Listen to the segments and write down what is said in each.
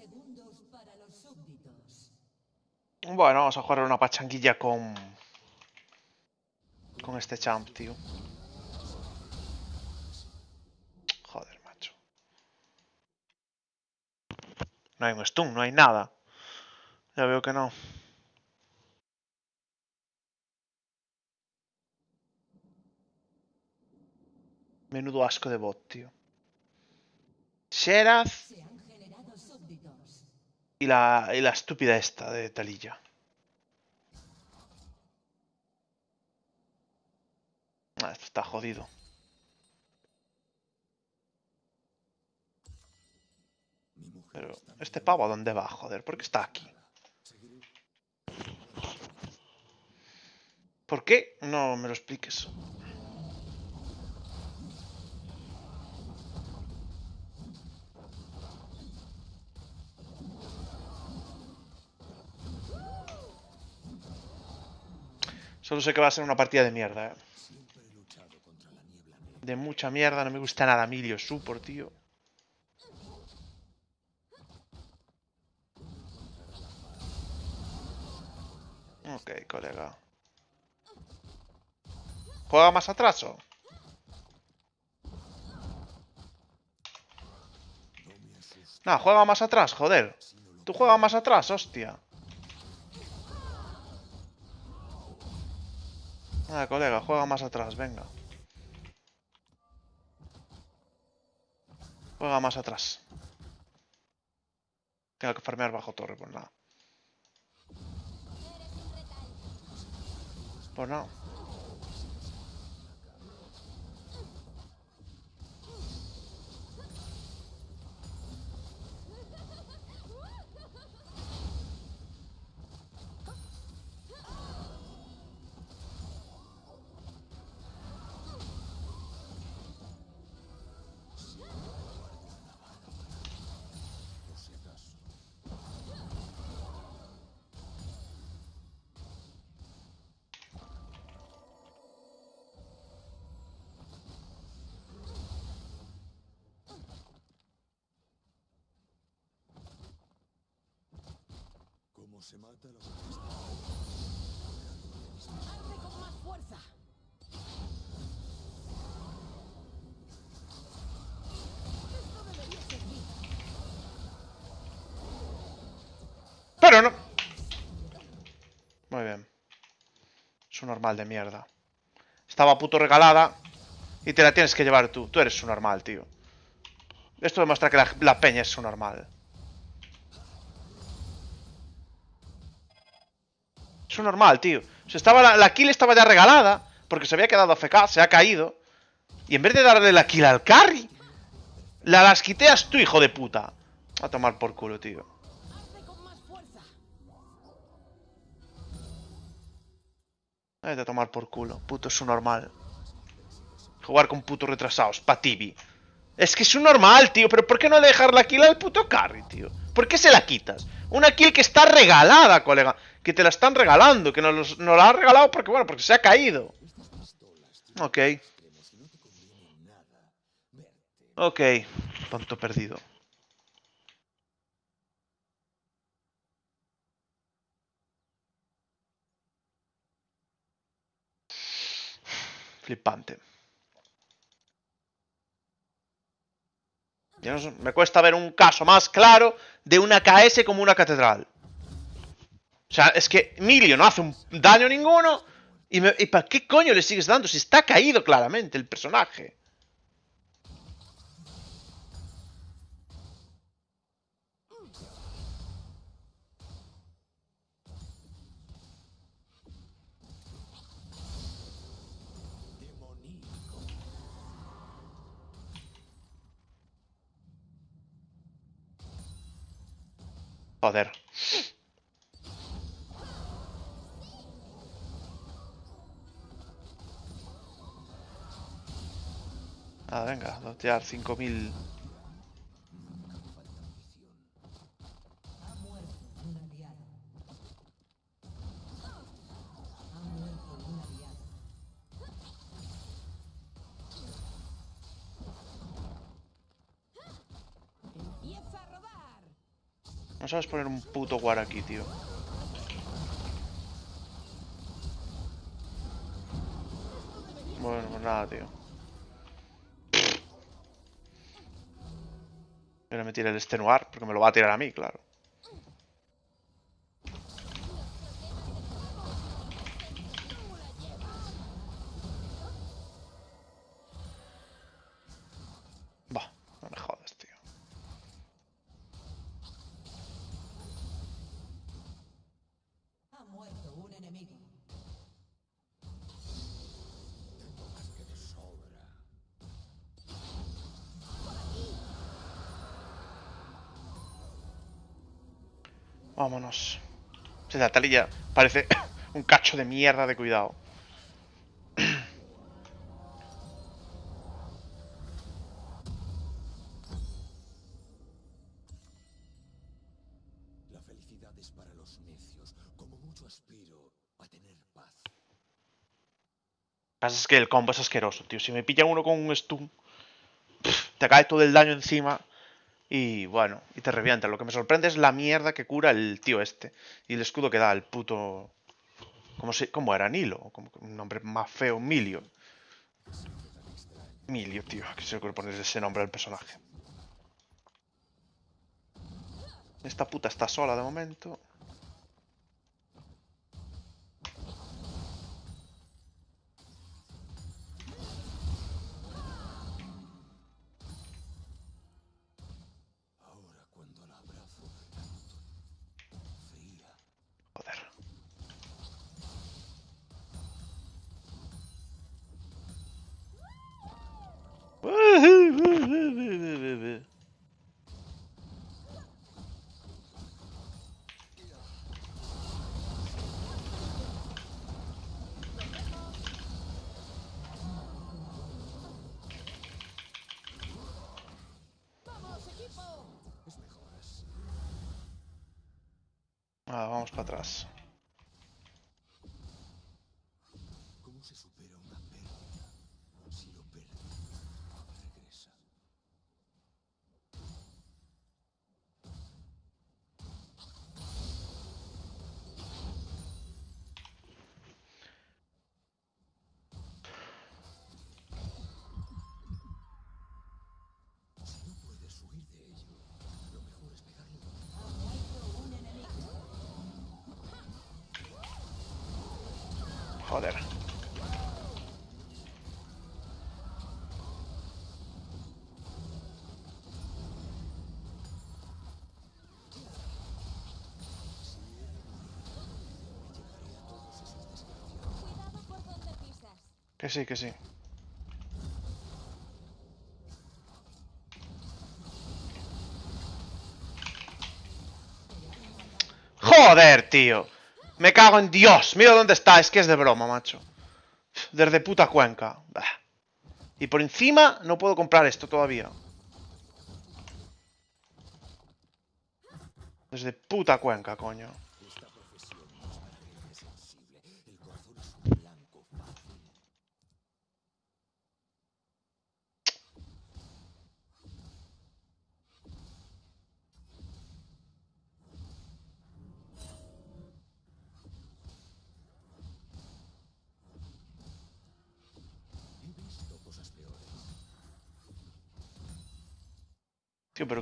segundos para los súbditos. Bueno, vamos a jugar una pachanguilla con... Con este champ, tío. Joder, macho. No hay un stun, no hay nada. Ya veo que no. Menudo asco de bot, tío. Sheriff Se han generado súbditos. Y la, y la estúpida esta de Talilla. Ah, esto está jodido. Pero, ¿este pavo a dónde va? Joder, ¿por qué está aquí? ¿Por qué? No me lo expliques. Solo sé que va a ser una partida de mierda, eh. De mucha mierda, no me gusta nada Emilio Support, tío. Ok, colega. ¿Juega más atrás o? No, juega más atrás, joder. Tú juega más atrás, hostia. Ah, colega, juega más atrás, venga. Juega más atrás. Tengo que farmear bajo torre, pues nada. Pues no. Se mata la ¡Arde con más fuerza! Esto debería servir. Pero no. Muy bien. Es un normal de mierda. Estaba puto regalada. Y te la tienes que llevar tú. Tú eres un normal, tío. Esto demuestra que la, la peña es un normal. Es normal, tío. O estaba la, kill estaba ya regalada. Porque se había quedado FK, se ha caído. Y en vez de darle la kill al carry, la las quiteas tú, hijo de puta. A tomar por culo, tío. Vete a tomar por culo. Puto es un normal. Jugar con putos retrasados. Patibi. Es que es un normal, tío. Pero ¿por qué no dejar la kill al puto carry, tío? ¿Por qué se la quitas? Una kill que está regalada, colega. Que te la están regalando. Que nos, la han regalado porque, bueno, porque se ha caído. Ok. Ok. Tonto perdido. Flipante. Me cuesta ver un caso más claro de una KS como una catedral. O sea, es que Emilio no hace un daño ninguno. ¿Y, ¿y para qué coño le sigues dando si está caído claramente el personaje? Joder. Ah, venga, dotear 5000. Sabes poner un puto war aquí, tío. Bueno, pues nada, tío. Ahora me tira el extenuar, porque me lo va a tirar a mí, claro. Bah, no me jodas, tío. Ha muerto un enemigo. Vámonos. La talilla parece un cacho de mierda de cuidado. Lo que pasa es que el combo es asqueroso, tío. Si me pillan uno con un stun, te cae todo el daño encima y bueno, y te revienta. Lo que me sorprende es la mierda que cura el tío este. Y el escudo que da, el puto... ¿Cómo, se... ¿Cómo era? Nilo. Un nombre más feo, Milio. Milio, tío. Que se le ocurre poner ese nombre al personaje. Esta puta está sola de momento. Vamos para atrás. ¿Cómo se supera una pérdida? Si lo perdí, regresa. Si no puedes huir de ello, lo mejor es pegarle un Ha muerto un enemigo. Joder. Que sí, que sí. Joder, tío. Me cago en Dios. Mira dónde está. Es que es de broma, macho. Desde puta Cuenca. Bah. Y por encima no puedo comprar esto todavía. Desde puta Cuenca, coño.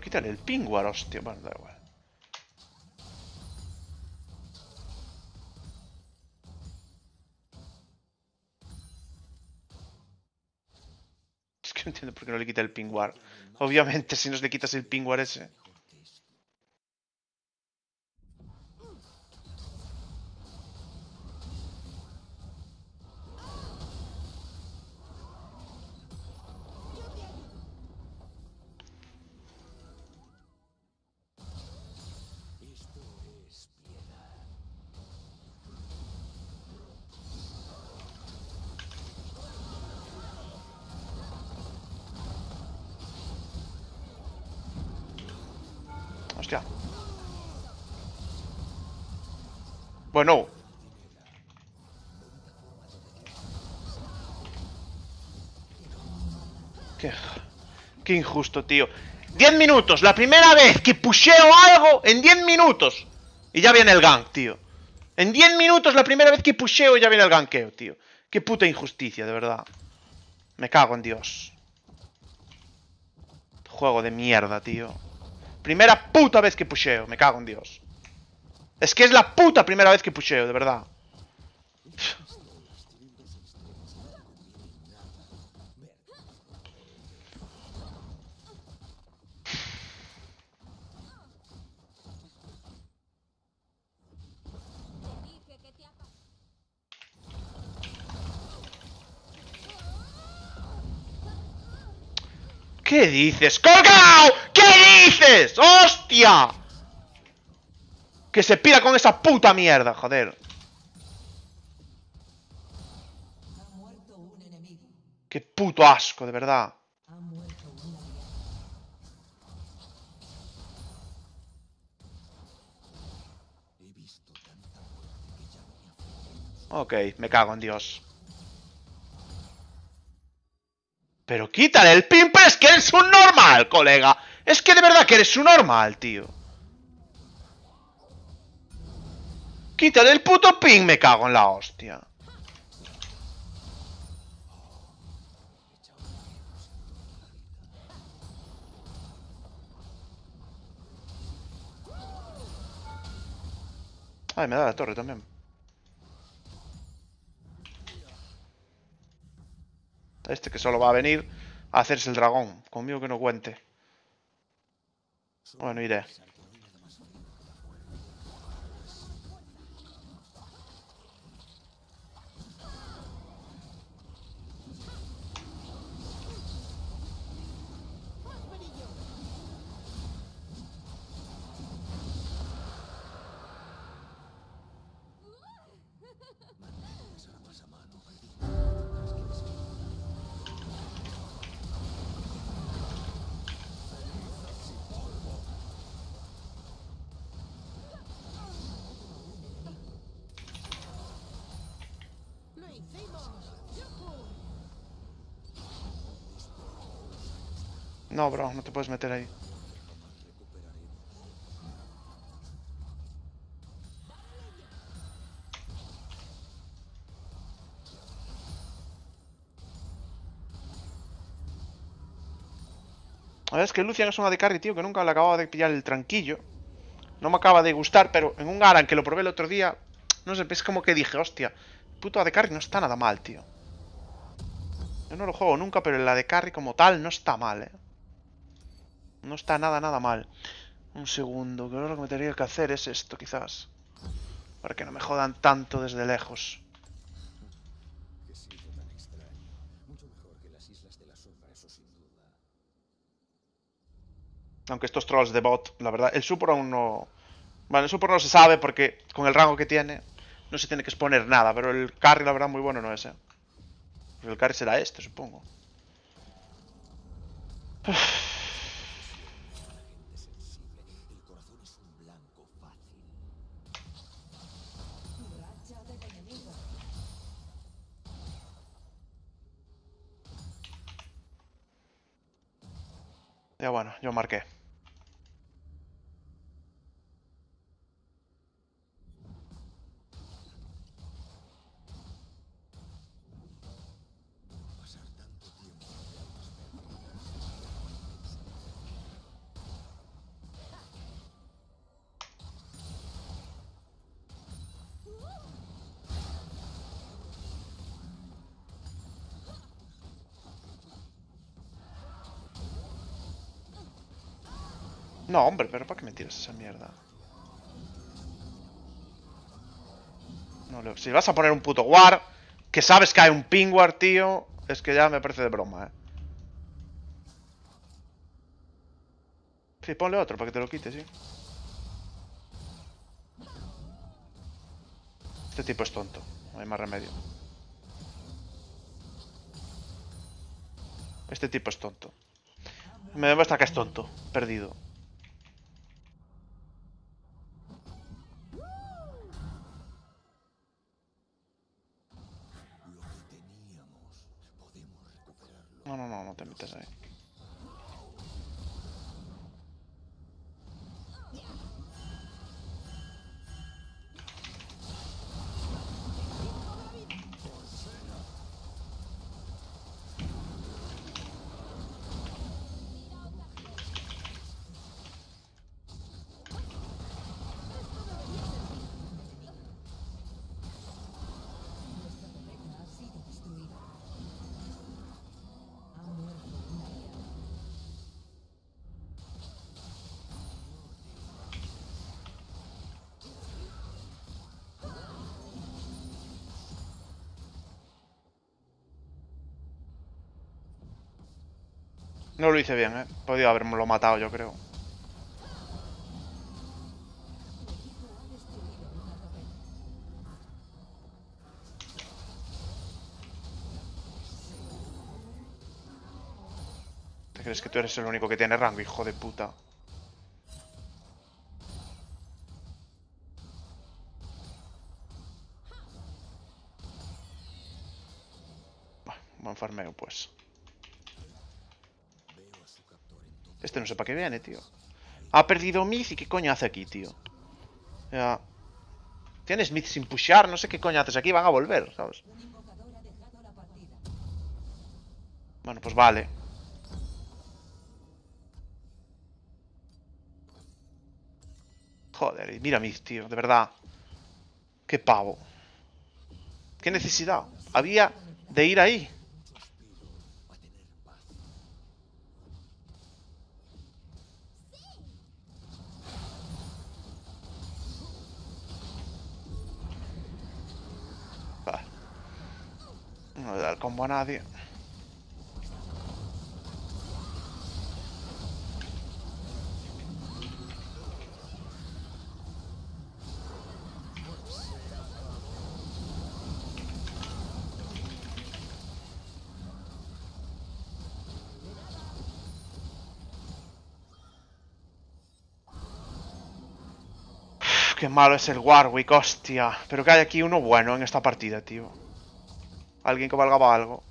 Quítale el pingüar, hostia. Bueno, da igual. Es que no entiendo por qué no le quita el pingüar. Obviamente, si no le quitas el pingüar ese. Qué, injusto, tío. 10 minutos, la primera vez que pusheo algo en 10 minutos. Y ya viene el gank, tío. En 10 minutos la primera vez que pusheo ya viene el gankeo, tío. Qué puta injusticia, de verdad. Me cago en Dios. Juego de mierda, tío. Primera puta vez que pusheo, me cago en Dios. Es que es la puta primera vez que pusheo, de verdad. ¿Qué dices? ¡Colgao! ¿Qué dices? ¡Hostia! Que se pira con esa puta mierda, joder. Qué puto asco, de verdad. Ok, me cago en Dios. Pero quítale el pin, pero es que eres un normal, colega. Es que de verdad que eres un normal, tío. Quítale el puto pin, me cago en la hostia. Ay, me da la torre también. Este que solo va a venir a hacerse el dragón. Conmigo que no cuente. Bueno, iré. No, bro, no te puedes meter ahí. La verdad es que Lucian es una de carry, tío, que nunca le acababa de pillar el tranquillo. No me acaba de gustar, pero en un Garan que lo probé el otro día, no sé, es como que dije, hostia, puto de carry no está nada mal, tío. Yo no lo juego nunca, pero la de carry como tal no está mal, eh. No está nada, nada mal. Un segundo, creo que lo que me tendría que hacer es esto, quizás. Para que no me jodan tanto desde lejos. Qué sitio tan extraño. Mucho mejor que las Islas de la Sombra, eso sin duda. Aunque estos trolls de bot, la verdad, el super aún no... Bueno, el super no se sabe porque con el rango que tiene no se tiene que exponer nada, pero el carry la verdad muy bueno no es, eh. Pues el carry será este, supongo. Gente sensible. El corazón es un blanco fácil. Racha del enemigo. Ya bueno, yo marqué. No, hombre, pero ¿para qué me tiras esa mierda? No, si vas a poner un puto war, que sabes que hay un ping war, tío, es que ya me parece de broma, eh. Sí, ponle otro para que te lo quite, sí. Este tipo es tonto, no hay más remedio. Este tipo es tonto. Me demuestra que es tonto, perdido. entamé ta série. No lo hice bien, eh. Podía haberlo matado, yo creo. ¿Te crees que tú eres el único que tiene rango, hijo de puta? Bah, Buen farmeo, pues. Veo a su captor entonces. Este no sé para qué viene, tío. Ha perdido Myth y qué coño hace aquí, tío. Ya. Tienes Myth sin pushar, no sé qué coño haces aquí, van a volver, ¿sabes? Bueno, pues vale. Joder, mira Myth, tío, de verdad. Qué pavo. ¿Qué necesidad? Había de ir ahí. A nadie. Qué malo es el Warwick, hostia. Pero que hay aquí uno bueno en esta partida, tío. Alguien que valga algo.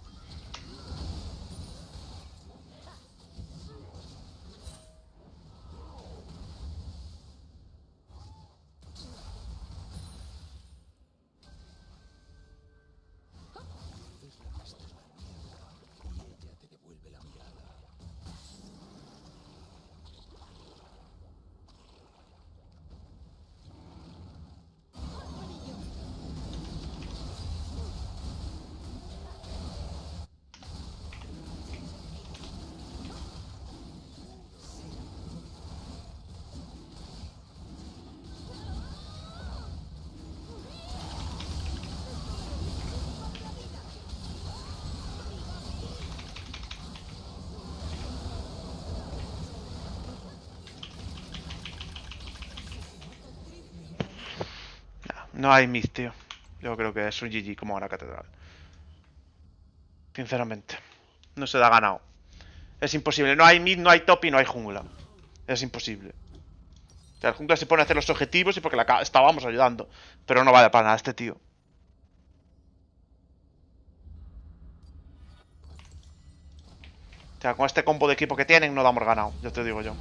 No hay mid, tío. Yo creo que es un GG como la catedral. Sinceramente. No se da ganado. Es imposible. No hay mid, no hay top y no hay jungla. Es imposible. O sea, el jungla se pone a hacer los objetivos y porque la estábamos ayudando. Pero no vale para nada este tío. O sea, con este combo de equipo que tienen no damos ganado. Ya te digo yo.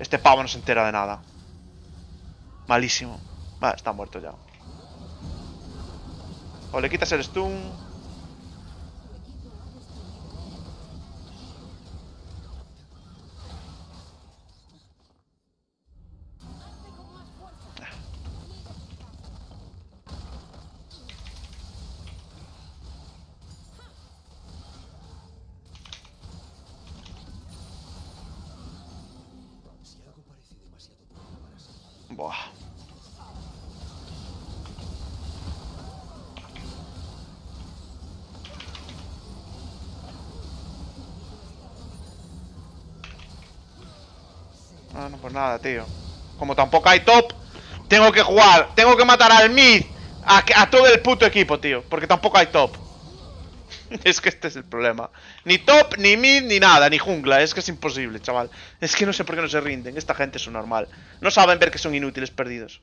Este pavo no se entera de nada. Malísimo. Vale, está muerto ya. O le quitas el stun. Nada, tío. Como tampoco hay top, tengo que jugar, tengo que matar al mid, a, todo el puto equipo, tío. Porque tampoco hay top. es que este es el problema. Ni top, ni mid, ni nada, ni jungla. Es que es imposible, chaval. Es que no sé por qué no se rinden. Esta gente es normal. No saben ver que son inútiles perdidos.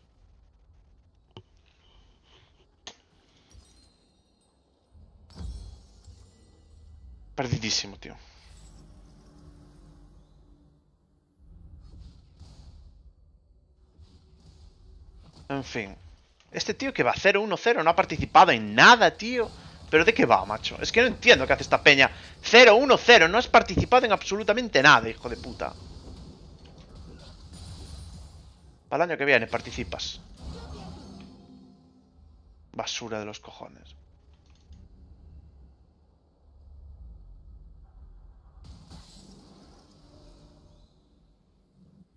Perdidísimo, tío. En fin. Este tío que va 0-1-0 no ha participado en nada, tío. ¿Pero de qué va, macho? Es que no entiendo qué hace esta peña. 0-1-0, no has participado en absolutamente nada, hijo de puta. Para el año que viene participas. Basura de los cojones.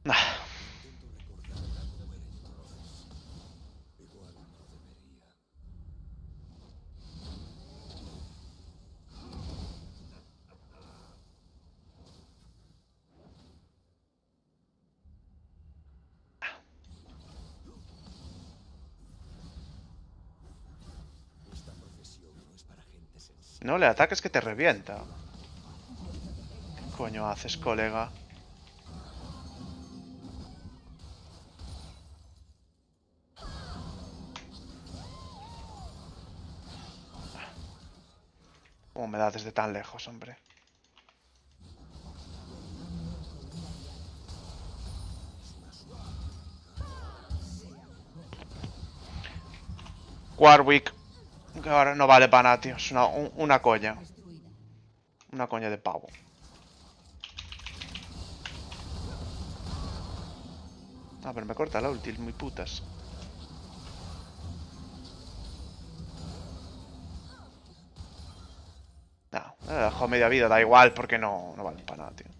Ah. Intento recordar cómo era entonces. Igual no debería. No le ataques que te revienta. ¿Qué coño haces, colega? ¿Cómo me da desde tan lejos, hombre? Warwick. Que ahora no vale para nada, tío. Es una, un- una coña. Una coña de pavo. Ah, pero me corta la ulti, muy putas. No, le dejo media vida, da igual porque no, no valen para nada, tío.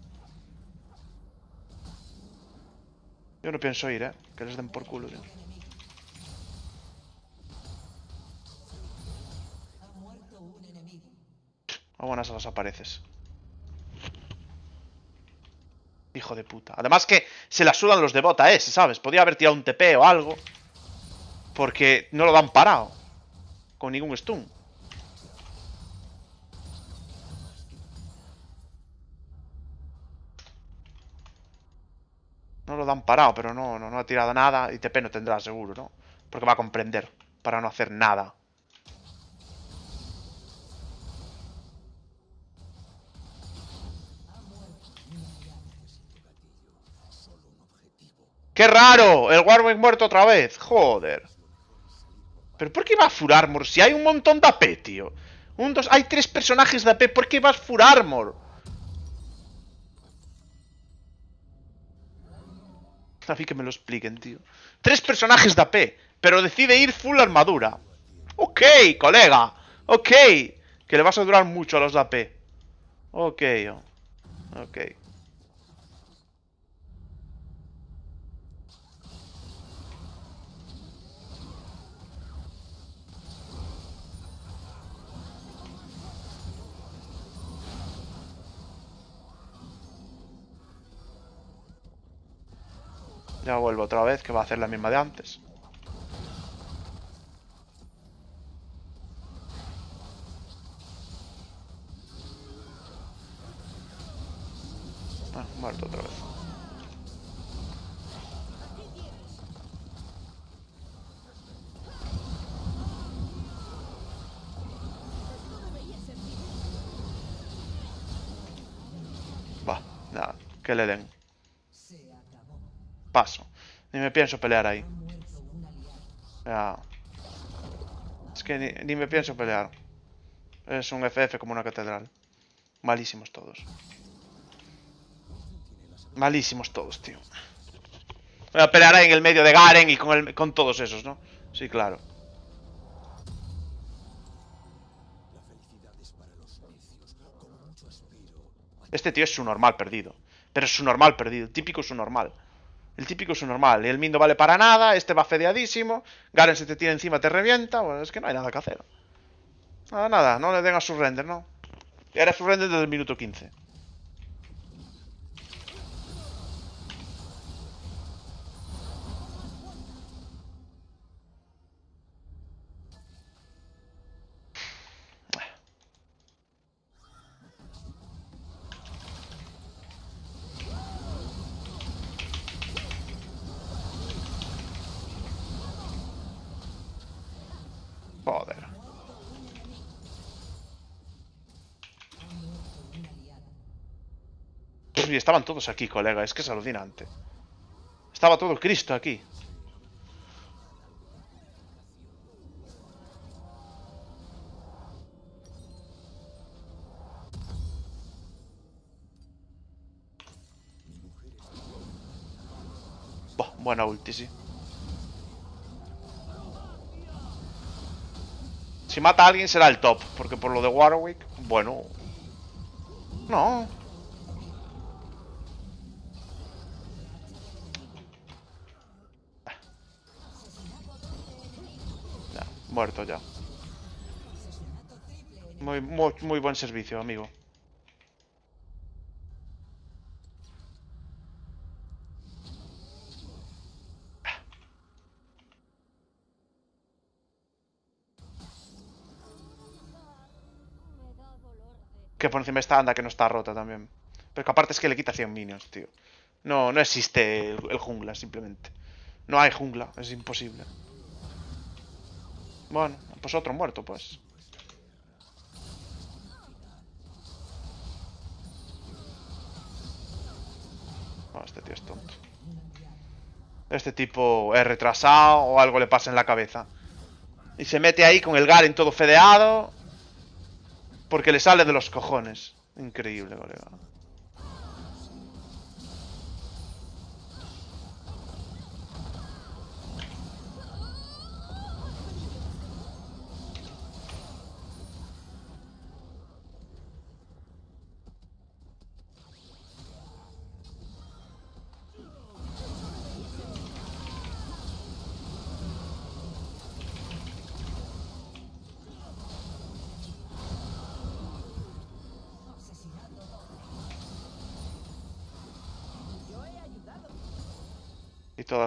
Yo no pienso ir, eh. Que les den por culo, tío. Buenas a las apareces. Hijo de puta. Además que se la sudan los de bota ese, ¿sabes? Podía haber tirado un TP o algo. Porque no lo dan parado. Con ningún stun. No lo dan parado, pero no, no, no ha tirado nada. Y TP no tendrá seguro, ¿no? Porque va a comprender. Para no hacer nada. ¡Qué raro! El Warwick muerto otra vez. Joder. ¿Pero por qué va a full armor? Si hay un montón de AP, tío. Un, dos... Hay tres personajes de AP. ¿Por qué vas full armor? A mí que me lo expliquen, tío. Tres personajes de AP. Pero decide ir full armadura. Ok, colega. Ok. Que le vas a durar mucho a los de AP. Ok. oh. Ok. Ya vuelvo otra vez, que va a hacer la misma de antes. Ah, muerto otra vez. Va, nada, que le den. Paso. Ni me pienso pelear ahí. Es que ni, me pienso pelear. Es un FF como una catedral. Malísimos todos. Malísimos todos, tío. Voy a pelear ahí en el medio de Garen y con, el- con todos esos, ¿no? Sí, claro. Este tío es su normal perdido. Pero es su normal perdido. Típico su normal. El típico su normal. El Mindo vale para nada. Este va fedeadísimo. Garen se te tira encima, te revienta. Bueno, es que no hay nada que hacer. Nada, nada. No le den a su render, ¿no? Y ahora su render desde el minuto 15. Joder. Y estaban todos aquí, colega. Es que es alucinante. Estaba todo Cristo aquí. Buah, buena ulti, sí. Si mata a alguien será el top, porque por lo de Warwick, bueno. No. Muerto ya. Muy, muy, buen servicio, amigo. Que por encima está anda que no está rota también. Pero que aparte es que le quita 100 minions, tío. No, no existe el jungla, simplemente. No hay jungla, es imposible. Bueno, pues otro muerto, pues. Oh, este tío es tonto. Este tipo es retrasado o algo le pasa en la cabeza. Y se mete ahí con el Garen todo fedeado. Porque le sale de los cojones. Increíble, colega.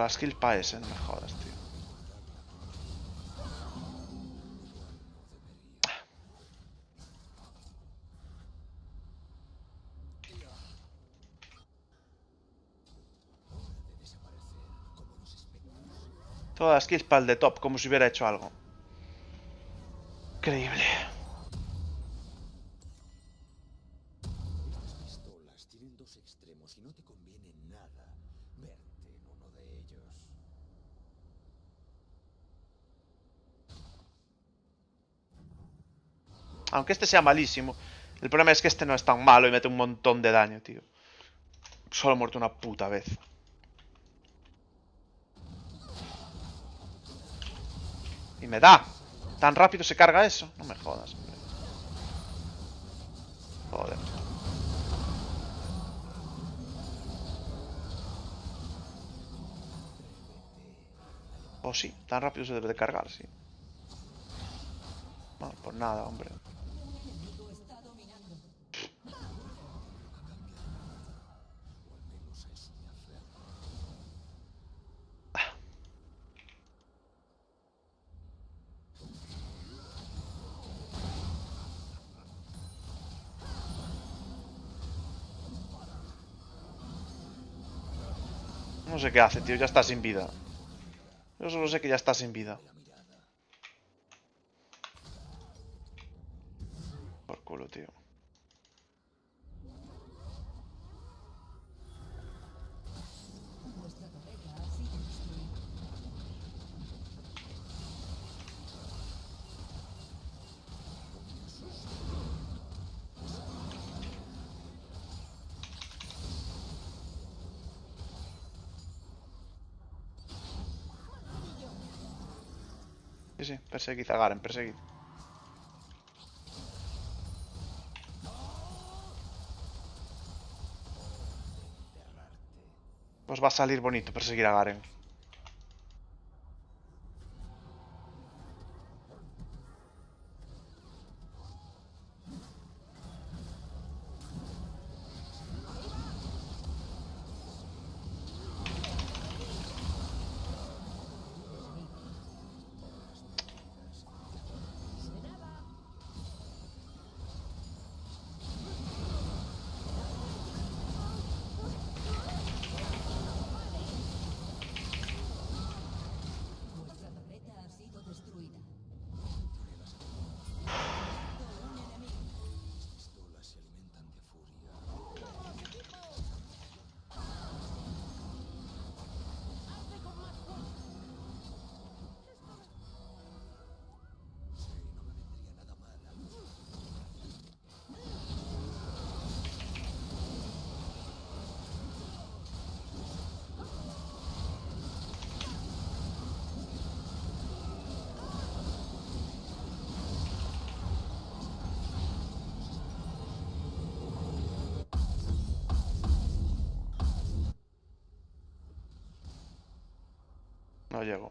Y todas las kills pa' ese, no jodas, tío. Todas las kills para el de top, como si hubiera hecho algo. Increíble. Estas pistolas tienen dos extremos y no te conviene nada verte en uno de ellos. Aunque este sea malísimo, el problema es que este no es tan malo y mete un montón de daño, tío. Solo he muerto una puta vez. Y me da. ¿Tan rápido se carga eso? No me jodas, hombre. Joder. Oh, sí, tan rápido se debe de cargar, sí. No, por nada, hombre. enemigo está dominando. O al menos a eso me aferro. No sé qué hace, tío. Ya está sin vida. Yo solo sé que ya está sin vida. Por culo, tío. Sí, perseguid Garen, perseguid. Pues va a salir bonito perseguir a Garen. No llego.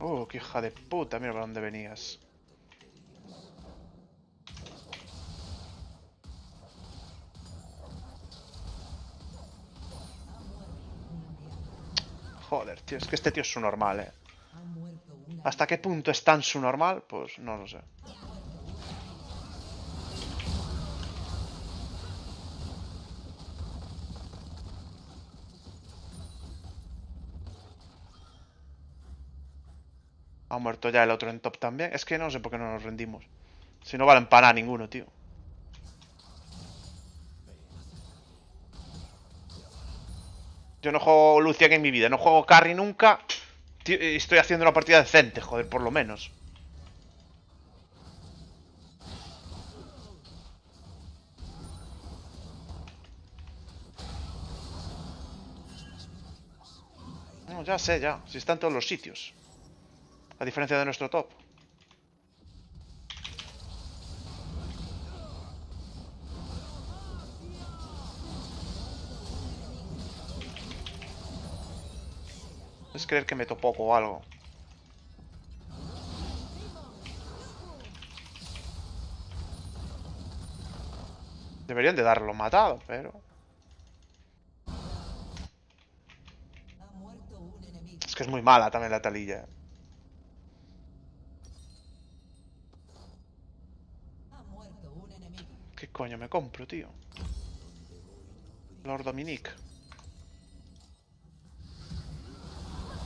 Uh, qué hija de puta, mira por dónde venías. Joder, tío, es que este tío es su normal, eh. ¿Hasta qué punto es tan su normal? Pues no lo sé. Ha muerto ya el otro en top también. Es que no sé por qué no nos rendimos. Si no valen para nada ninguno, tío. Yo no juego Lucian en mi vida, no juego carry nunca. Eh, estoy haciendo una partida decente, joder, por lo menos. No, ya sé, ya. Si está en todos los sitios. A diferencia de nuestro top. Es creer que me poco o algo. Deberían de darlo matado, pero... Es que es muy mala también la talilla. ¿Qué coño me compro, tío? Lord Dominic.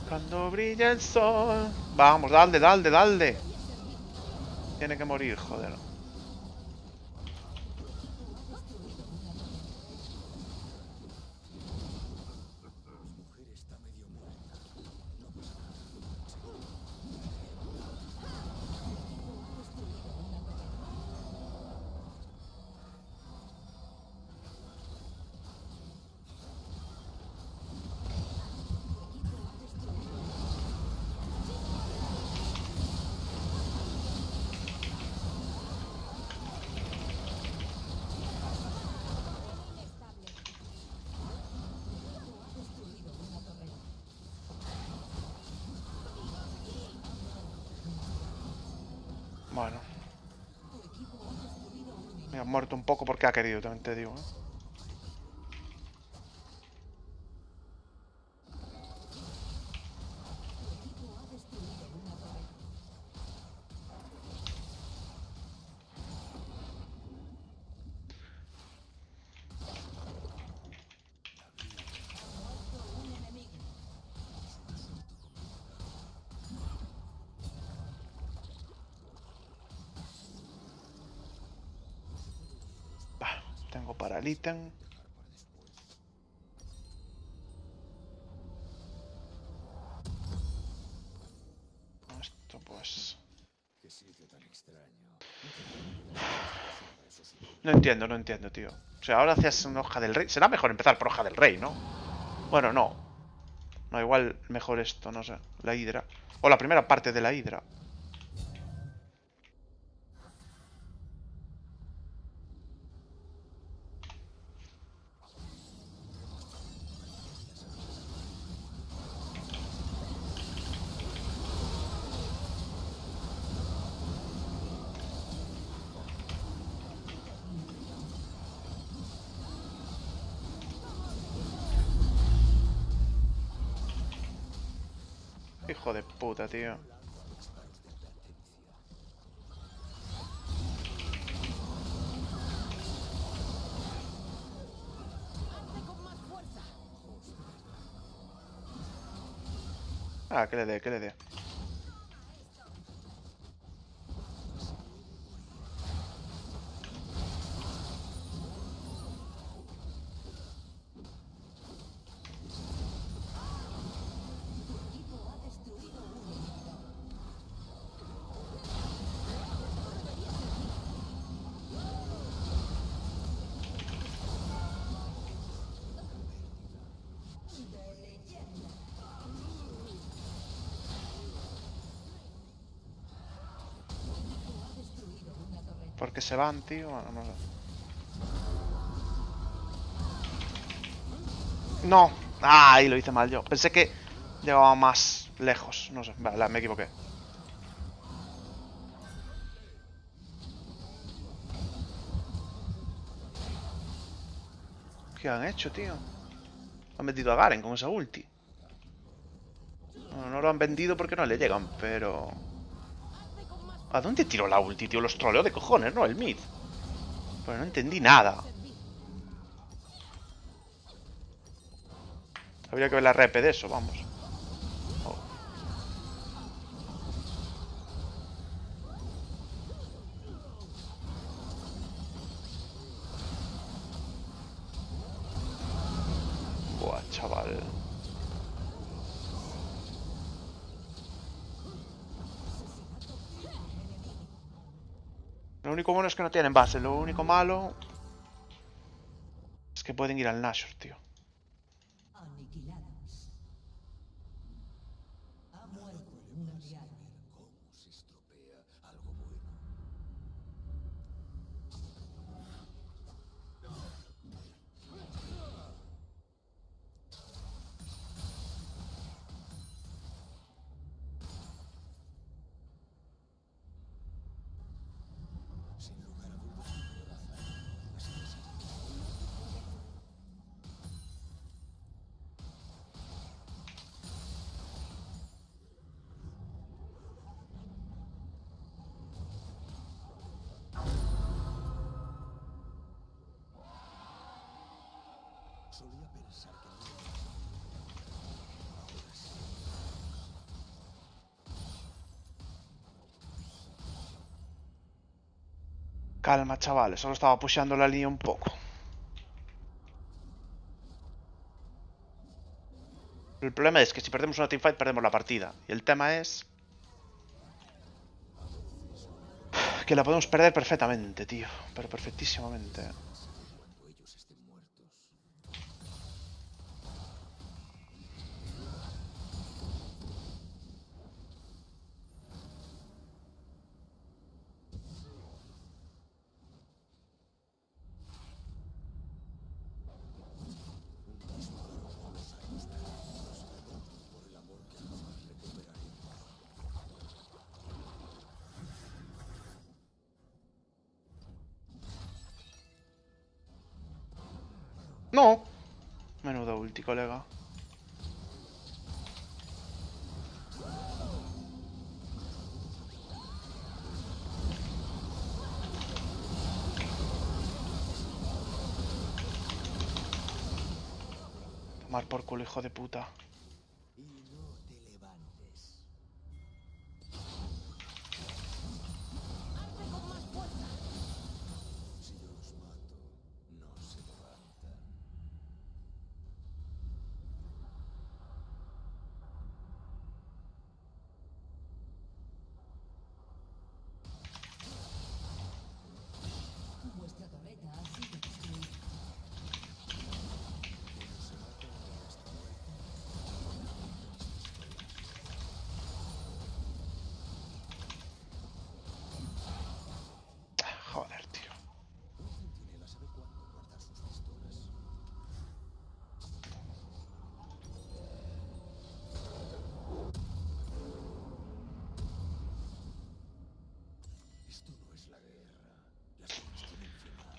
Cuando brilla el sol. Vamos, dale, dale, dale. Tiene que morir, joder. mujer está medio muerta. No pasa nada. Inestable. Ha destruido una torreta. Bueno, Tu equipo ha destruido un poco porque ha querido, también te digo. ¿eh? Esto pues... No entiendo, no entiendo, tío. O sea, ahora hacías una hoja del rey. Será mejor empezar por hoja del rey, ¿no? Bueno, no. No, igual mejor esto, no sé. La hidra. O la primera parte de la hidra. Hijo de puta, tío. Ah, que le dé, que le dé. equipo ha destruido un enemigo. De leyenda. Tu equipo ha destruido una torreta. ¿Por qué se van, tío? Bueno, no sé. No. Ah, ahí lo hice mal yo. Pensé que llevaba más. Lejos, no sé. Vale, me equivoqué. ¿Qué han hecho, tío? Han vendido a Garen con esa ulti. No, no lo han vendido porque no le llegan, pero... ¿A dónde tiró la ulti, tío? Los troleo de cojones, ¿no? El mid. Pero no entendí nada. Habría que ver la rep de eso, vamos. Oh. Buah, chaval. Lo único bueno es que no tienen base. Lo único malo... Es que pueden ir al Nashor, tío. Solía pensar que no sí. Calma, chavales. Solo estaba pusheando la línea un poco. El problema es que si perdemos una teamfight, perdemos la partida. Y el tema es... Que la podemos perder perfectamente, tío. Pero perfectísimamente. Cuando ellos estén muertos. Por el amor que jamás recuperaremos. No. Menudo ulti, colega. Tomar por culo, hijo de puta.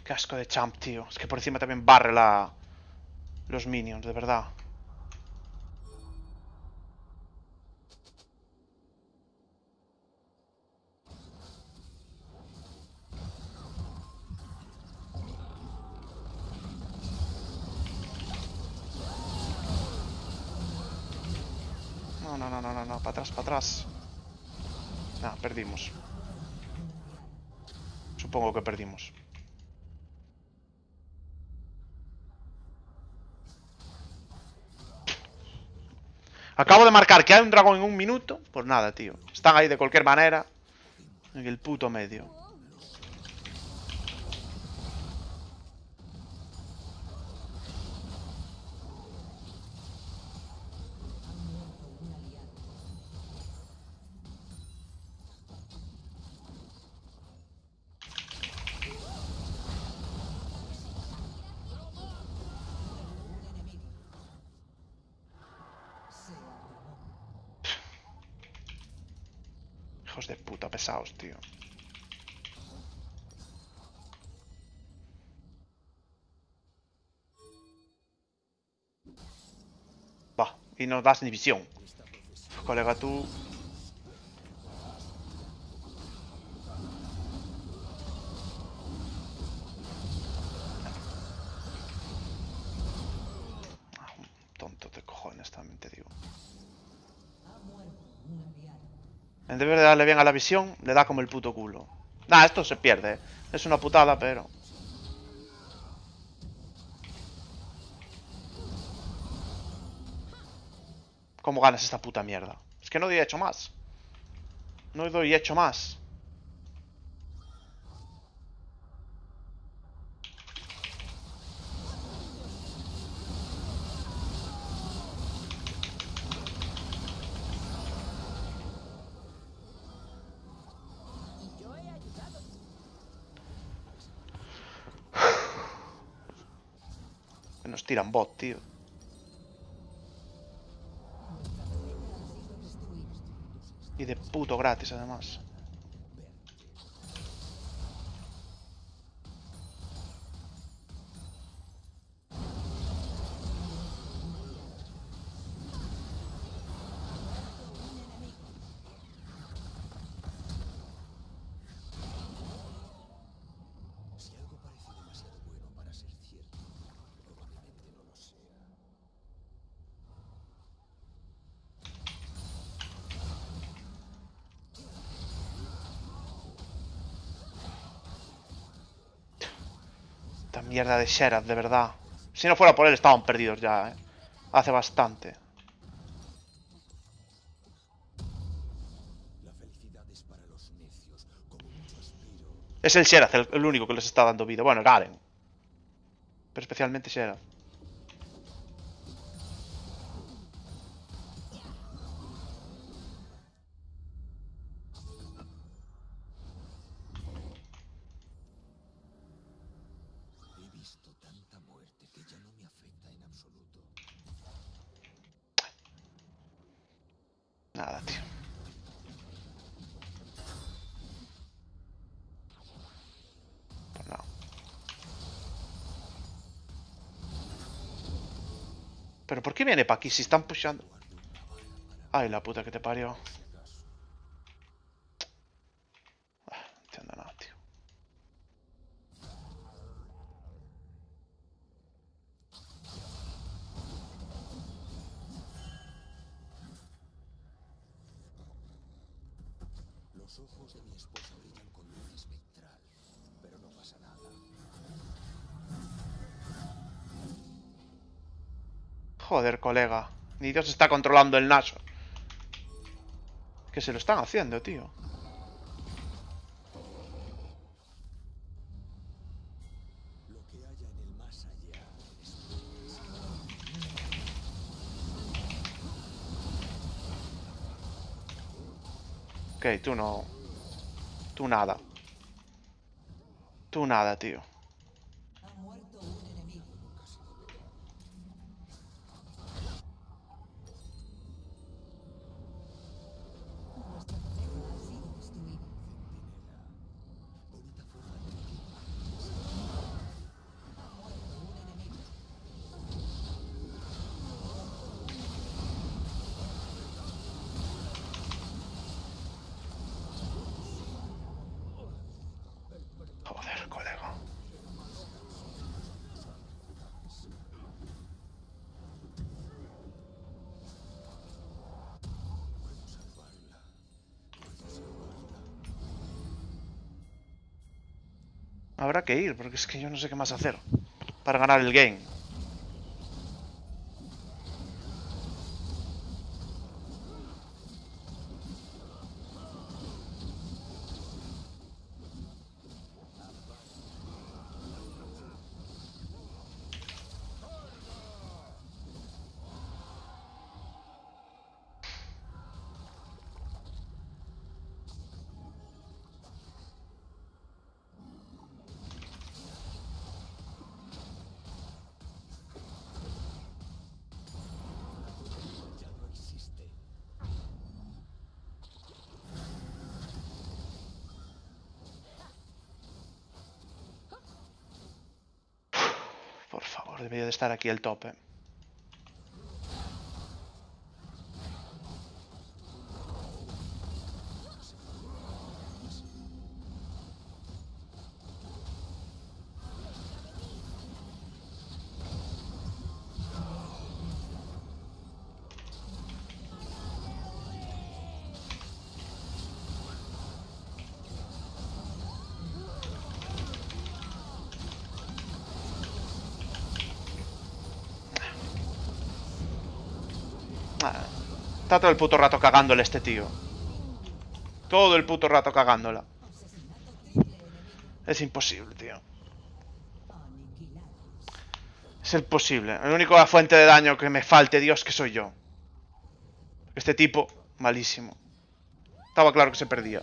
Qué asco de champ, tío. Es que por encima también barre la... Los minions, de verdad. No, no, no, no, no, no. Para atrás, para atrás. Ah, perdimos. Supongo que perdimos. Acabo de marcar que hay un dragón en un minuto. Pues nada, tío. Están ahí de cualquier manera. En el puto medio. No das ni visión. Colega, tú... Un Tonto de cojones, también te digo. En vez de darle bien a la visión, le da como el puto culo. Nah, esto se pierde. ¿eh? Es una putada, pero... ¿Cómo ganas esta puta mierda? Es que no doy hecho más. No doy hecho más. Nos tiran bot, tío. Y de puto gratis, además. De de verdad. Si no fuera por él, estaban perdidos ya, eh. Hace bastante. Es el Sheriff el, el único que les está dando vida. Bueno, Garen. Pero especialmente Sheriff. Aquí si están pushando? Ay, la puta que te parió. Ah, No entiendo nada, tío. Los ojos de mi esposa brillan con luz espectral, pero no pasa nada. Joder, colega. Ni Dios está controlando el Naso. Que se lo están haciendo, tío. Ok, tú no. Tú nada. Tú nada, tío. Habrá que ir, porque es que yo no sé qué más hacer para ganar el game. Debería de estar aquí el tope. Está todo el puto rato cagándole este tío. Todo el puto rato cagándola. Es imposible, tío. Es imposible. El único fuente de daño que me falte, Dios, que soy yo. Este tipo, malísimo. Estaba claro que se perdía.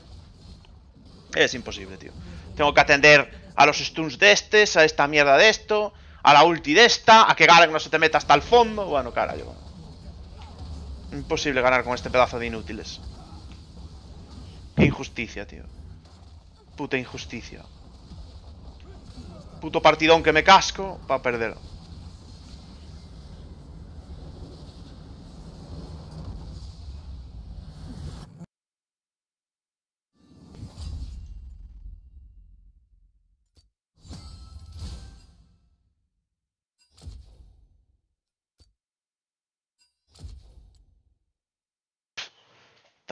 Es imposible, tío. Tengo que atender a los stuns de estes, a esta mierda de esto, a la ulti de esta, a que Garen no se te meta hasta el fondo. Bueno, carajo. Imposible ganar con este pedazo de inútiles. Qué injusticia, tío. Puta injusticia. Puto partidón que me casco para perder.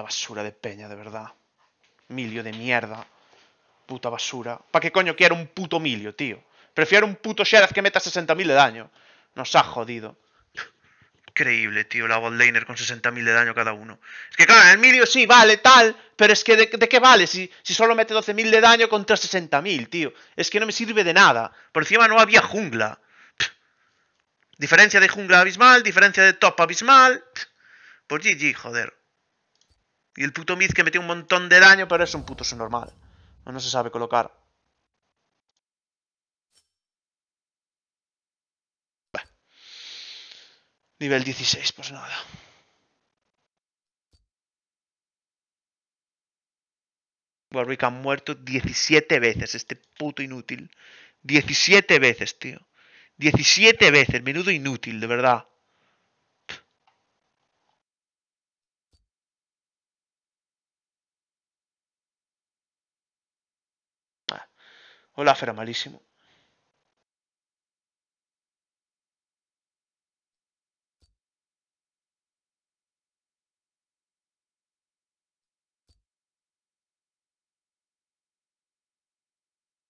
Basura de peña, de verdad. Milio de mierda. Puta basura. ¿Para qué coño quiero un puto milio, tío? Prefiero un puto Sheriff que meta 60.000 de daño. Nos ha jodido. Increíble, tío, la botlane con 60.000 de daño cada uno. Es que claro, el milio sí, vale, tal, pero es que ¿de, qué vale si, si solo mete 12.000 de daño contra 60.000, tío? Es que no me sirve de nada. Por encima no había jungla. Diferencia de jungla abismal, diferencia de top abismal. Pff. Pues GG, joder. Y el puto mid que metió un montón de daño, pero es un puto subnormal. No, no se sabe colocar. Nivel 16, pues nada. Warwick ha muerto 17 veces, este puto inútil. 17 veces, tío. 17 veces, menudo inútil, de verdad. Olaf era malísimo.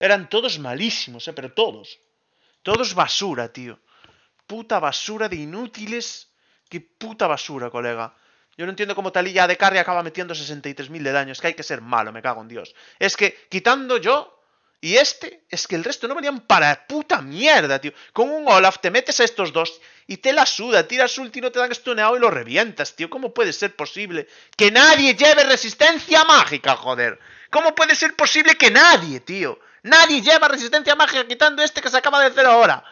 Eran todos malísimos, eh, pero todos. Todos basura, tío. Puta basura de inútiles. Qué puta basura, colega. Yo no entiendo cómo Talilla de carry acaba metiendo 63.000 de daño. Es que hay que ser malo, me cago en Dios. Es que quitando yo y este, es que el resto no venían para puta mierda, tío. Con un Olaf te metes a estos dos y te la suda, tiras ulti, no te dan stuneado y lo revientas, tío. ¿Cómo puede ser posible que nadie lleve resistencia mágica, joder? ¿Cómo puede ser posible que nadie, tío? Nadie lleva resistencia mágica quitando este que se acaba de hacer ahora.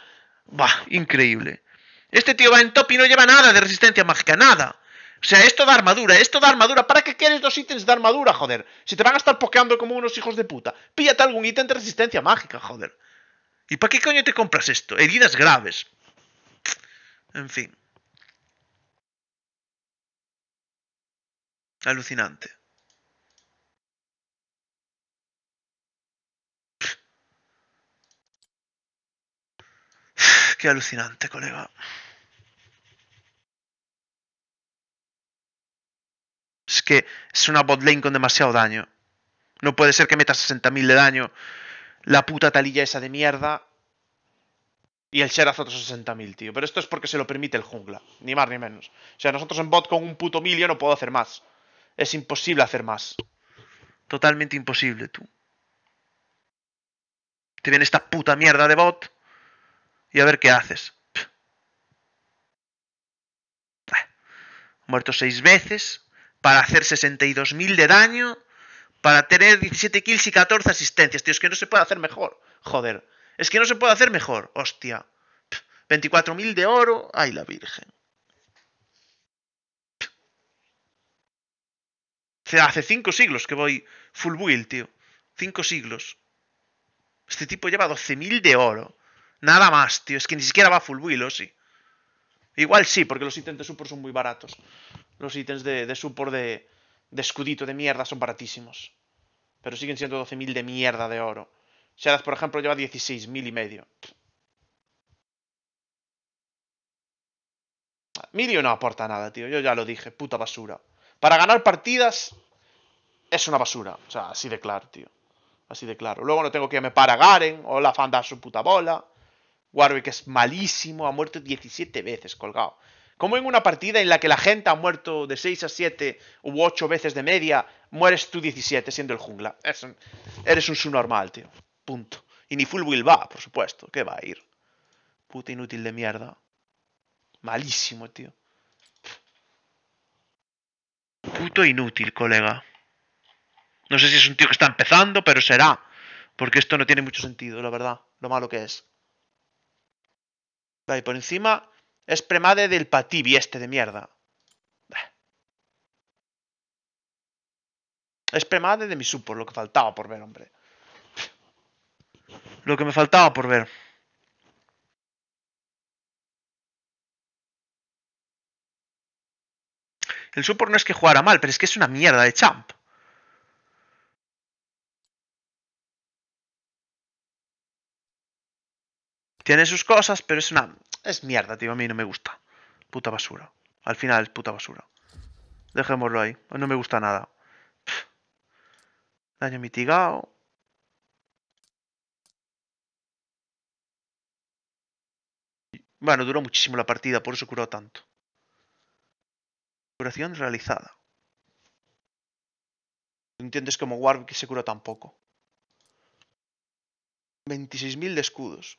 Bah, increíble. Este tío va en top y no lleva nada de resistencia mágica, nada. O sea, esto da armadura, esto da armadura. ¿Para qué quieres dos ítems de armadura, joder? Si te van a estar pokeando como unos hijos de puta. Píllate algún ítem de resistencia mágica, joder. ¿Y para qué coño te compras esto? Heridas graves. En fin. Alucinante. Qué alucinante, colega. Que es una botlane con demasiado daño. No puede ser que meta 60.000 de daño la puta talilla esa de mierda y el Sheriff otros 60.000, tío. Pero esto es porque se lo permite el jungla. Ni más ni menos. O sea, nosotros en bot con un puto milio no puedo hacer más. Es imposible hacer más. Totalmente imposible, tú. Te viene esta puta mierda de bot y a ver qué haces. Ah. Muerto seis veces para hacer 62.000 de daño, para tener 17 kills y 14 asistencias. Tío, es que no se puede hacer mejor. Joder. Es que no se puede hacer mejor. Hostia. 24.000 de oro. Ay, la virgen. Hace 5 siglos que voy full build, tío. 5 siglos. Este tipo lleva 12.000 de oro. Nada más, tío. Es que ni siquiera va full wheel, ¿o sí? Igual sí, porque los ítems de support son muy baratos. Los ítems de, de support de, escudito de mierda son baratísimos. Pero siguen siendo 12.000 de mierda de oro. Sharaz, por ejemplo, lleva 16.000 y medio. Milio no aporta nada, tío. Yo ya lo dije, puta basura. Para ganar partidas es una basura. O sea, así de claro, tío. Así de claro. Luego no tengo que me para Garen o la fan da su puta bola. Warwick es malísimo, ha muerto 17 veces colgado. Como en una partida en la que la gente ha muerto de 6 a 7 u 8 veces de media, mueres tú 17 siendo el jungla. Es un- eres un subnormal, tío. Punto. Y ni full will va, por supuesto. ¿Qué va a ir? Puta inútil de mierda. Malísimo, tío. Puto inútil, colega. No sé si es un tío que está empezando, pero será. Porque esto no tiene mucho sentido, la verdad. Lo malo que es. Vale, por encima es premade del patibi este de mierda. Es premade de mi support, lo que faltaba por ver, hombre. Lo que me faltaba por ver. El support no es que jugara mal, pero es que es una mierda de champ. Tiene sus cosas, pero es una... Es mierda, tío. A mí no me gusta. Puta basura. Al final es puta basura. Dejémoslo ahí. No me gusta nada. Daño mitigado. Bueno, duró muchísimo la partida, por eso curó tanto. Curación realizada. No entiendes cómo Warwick se curó tan poco. 26.000 de escudos.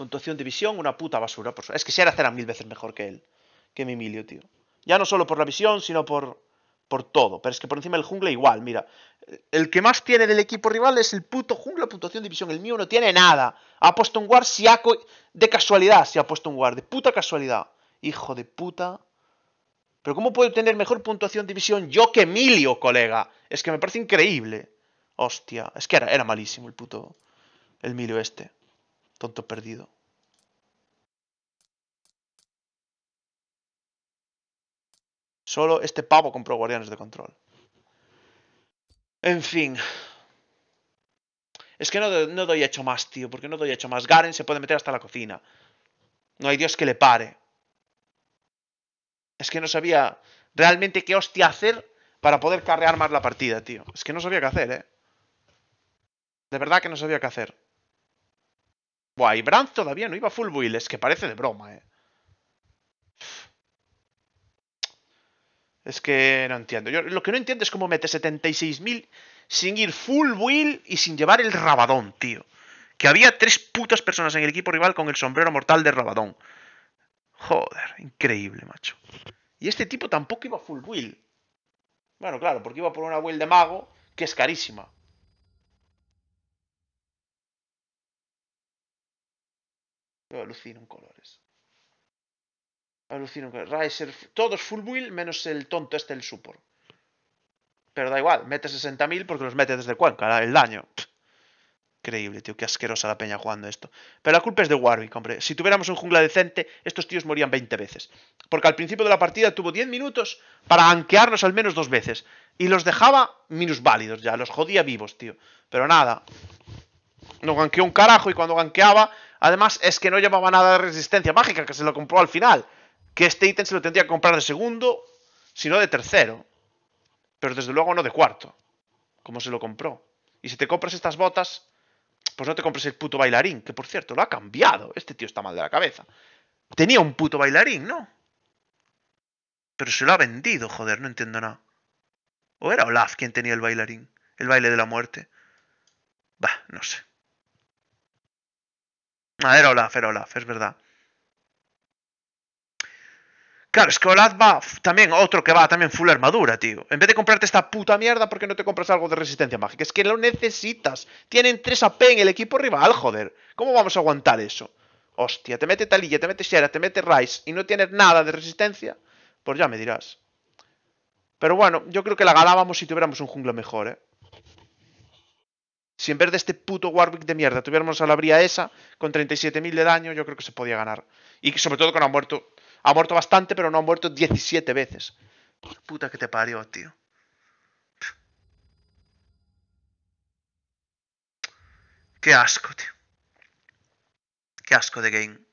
Puntuación de visión, una puta basura. Por Es que Sheraz era mil veces mejor que él. Que mi Emilio, tío. Ya no solo por la visión, sino por, por todo. Pero es que por encima del jungla igual, mira. El que más tiene del equipo rival es el puto jungla puntuación de visión. El mío no tiene nada. Ha puesto un guard si ha de casualidad, si ha puesto un guard. De puta casualidad. Hijo de puta. Pero ¿cómo puedo tener mejor puntuación de visión yo que Emilio, colega? Es que me parece increíble. Hostia. Es que era, era malísimo el puto... El Emilio este. Tonto perdido. Solo este pavo compró guardianes de control. En fin. Es que no, no doy hecho más, tío. Porque no doy hecho más. Garen se puede meter hasta la cocina. No hay Dios que le pare. Es que no sabía realmente qué hostia hacer para poder carrear más la partida, tío. Es que no sabía qué hacer, eh. De verdad que no sabía qué hacer. Buah, y Brand todavía no iba full build. Es que parece de broma, eh. Es que no entiendo. Yo lo que no entiendo es cómo mete 76.000 sin ir full build y sin llevar el rabadón, tío. Que había tres putas personas en el equipo rival con el sombrero mortal de rabadón. Joder, increíble, macho. Y este tipo tampoco iba full build. Bueno, claro, porque iba por una build de mago que es carísima. Yo alucino en colores. Alucino en colores. Riser, todos full build menos el tonto este, el support. Pero da igual, mete 60.000 porque los mete desde Cuenca, el daño. Increíble, tío, qué asquerosa la peña jugando esto. Pero la culpa es de Warwick, hombre. Si tuviéramos un jungla decente, estos tíos morían 20 veces. Porque al principio de la partida tuvo 10 minutos para gankearnos al menos dos veces. Y los dejaba minusválidos ya, los jodía vivos, tío. Pero nada. No gankeó un carajo y cuando gankeaba, además es que no llevaba nada de resistencia mágica, que se lo compró al final. Que este ítem se lo tendría que comprar de segundo, si no de tercero. Pero desde luego no de cuarto. Como se lo compró. Y si te compras estas botas, pues no te compres el puto bailarín, que por cierto lo ha cambiado. Este tío está mal de la cabeza. Tenía un puto bailarín, ¿no? Pero se lo ha vendido, joder, no entiendo nada. ¿O era Olaf quien tenía el bailarín? El baile de la muerte. Bah, no sé. Ah, era Olaf, era Olaf, es verdad. Claro, es que Olaf va también, otro que va también full armadura, tío. En vez de comprarte esta puta mierda, ¿por qué no te compras algo de resistencia mágica? Es que lo necesitas. Tienen 3 AP en el equipo rival, joder. ¿Cómo vamos a aguantar eso? Hostia, te mete Talilla, te mete Shera, te mete Rice y no tienes nada de resistencia. Pues ya me dirás. Pero bueno, yo creo que la ganábamos si tuviéramos un jungla mejor, ¿eh? En vez de este puto Warwick de mierda tuviéramos a la bría esa con 37.000 de daño, yo creo que se podía ganar. Y sobre todo que no ha muerto. Ha muerto bastante, pero no ha muerto 17 veces. Puta que te parió, tío. Qué asco, tío. Qué asco de game.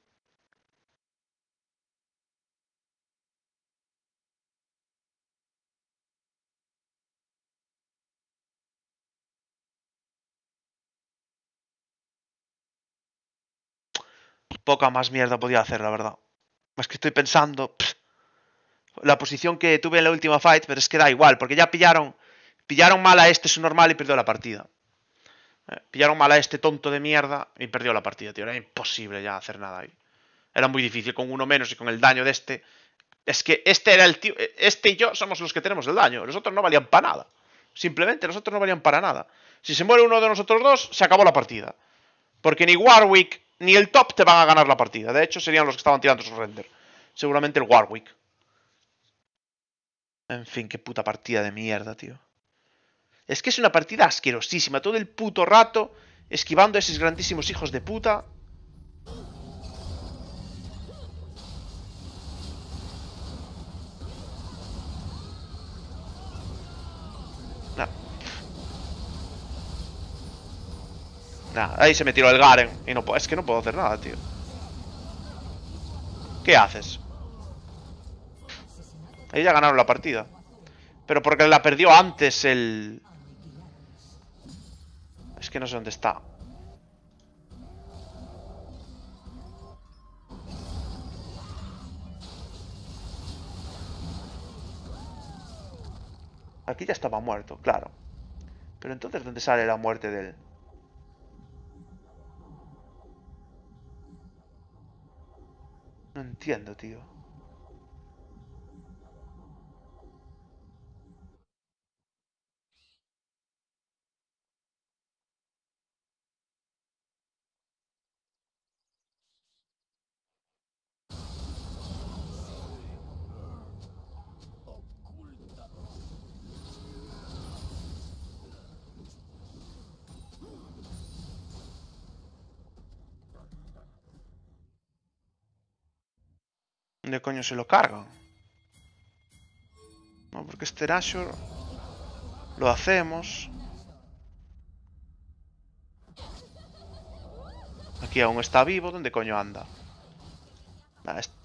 Poca más mierda podía hacer, la verdad. Es que estoy pensando. pff, la posición que tuve en la última fight, pero es que da igual, porque ya pillaron. Pillaron mal a este su normal y perdió la partida. Eh, pillaron mal a este tonto de mierda y perdió la partida, tío. Era imposible ya hacer nada ahí. Era muy difícil con uno menos y con el daño de este. Es que este era el tío. Este y yo somos los que tenemos el daño. Los otros no valían para nada. Simplemente los otros no valían para nada. Si se muere uno de nosotros dos, se acabó la partida. Porque ni Warwick ni el top te van a ganar la partida. De hecho, serían los que estaban tirando su render. Seguramente el Warwick. En fin, qué puta partida de mierda, tío. Es que es una partida asquerosísima. Todo el puto rato esquivando a esos grandísimos hijos de puta. Ahí se me tiró el Garen. Y no es que no puedo hacer nada, tío. ¿Qué haces? Ya ganaron la partida. Pero porque la perdió antes el... Es que no sé dónde está. Aquí ya estaba muerto, claro. Pero entonces, ¿dónde sale la muerte de él? Entiendo, tío. ¿Dónde coño se lo cargan? No, porque este Nashor lo hacemos. Aquí aún está vivo. ¿Dónde coño anda?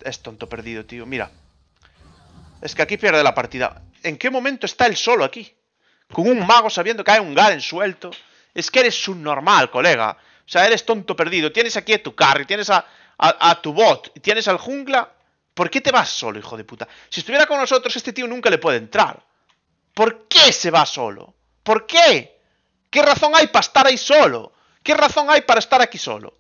Es, tonto perdido, tío. Mira. Es que aquí pierde la partida. ¿En qué momento está él solo aquí? Con un mago sabiendo que hay un Garen suelto. Es que eres un normal, colega. O sea, eres tonto perdido. Tienes aquí a tu carry, tienes a, a, a tu bot, tienes al jungla. ¿Por qué te vas solo, hijo de puta? Si estuviera con nosotros, este tío nunca le puede entrar. ¿Por qué se va solo? ¿Por qué? ¿Qué razón hay para estar ahí solo? ¿Qué razón hay para estar aquí solo?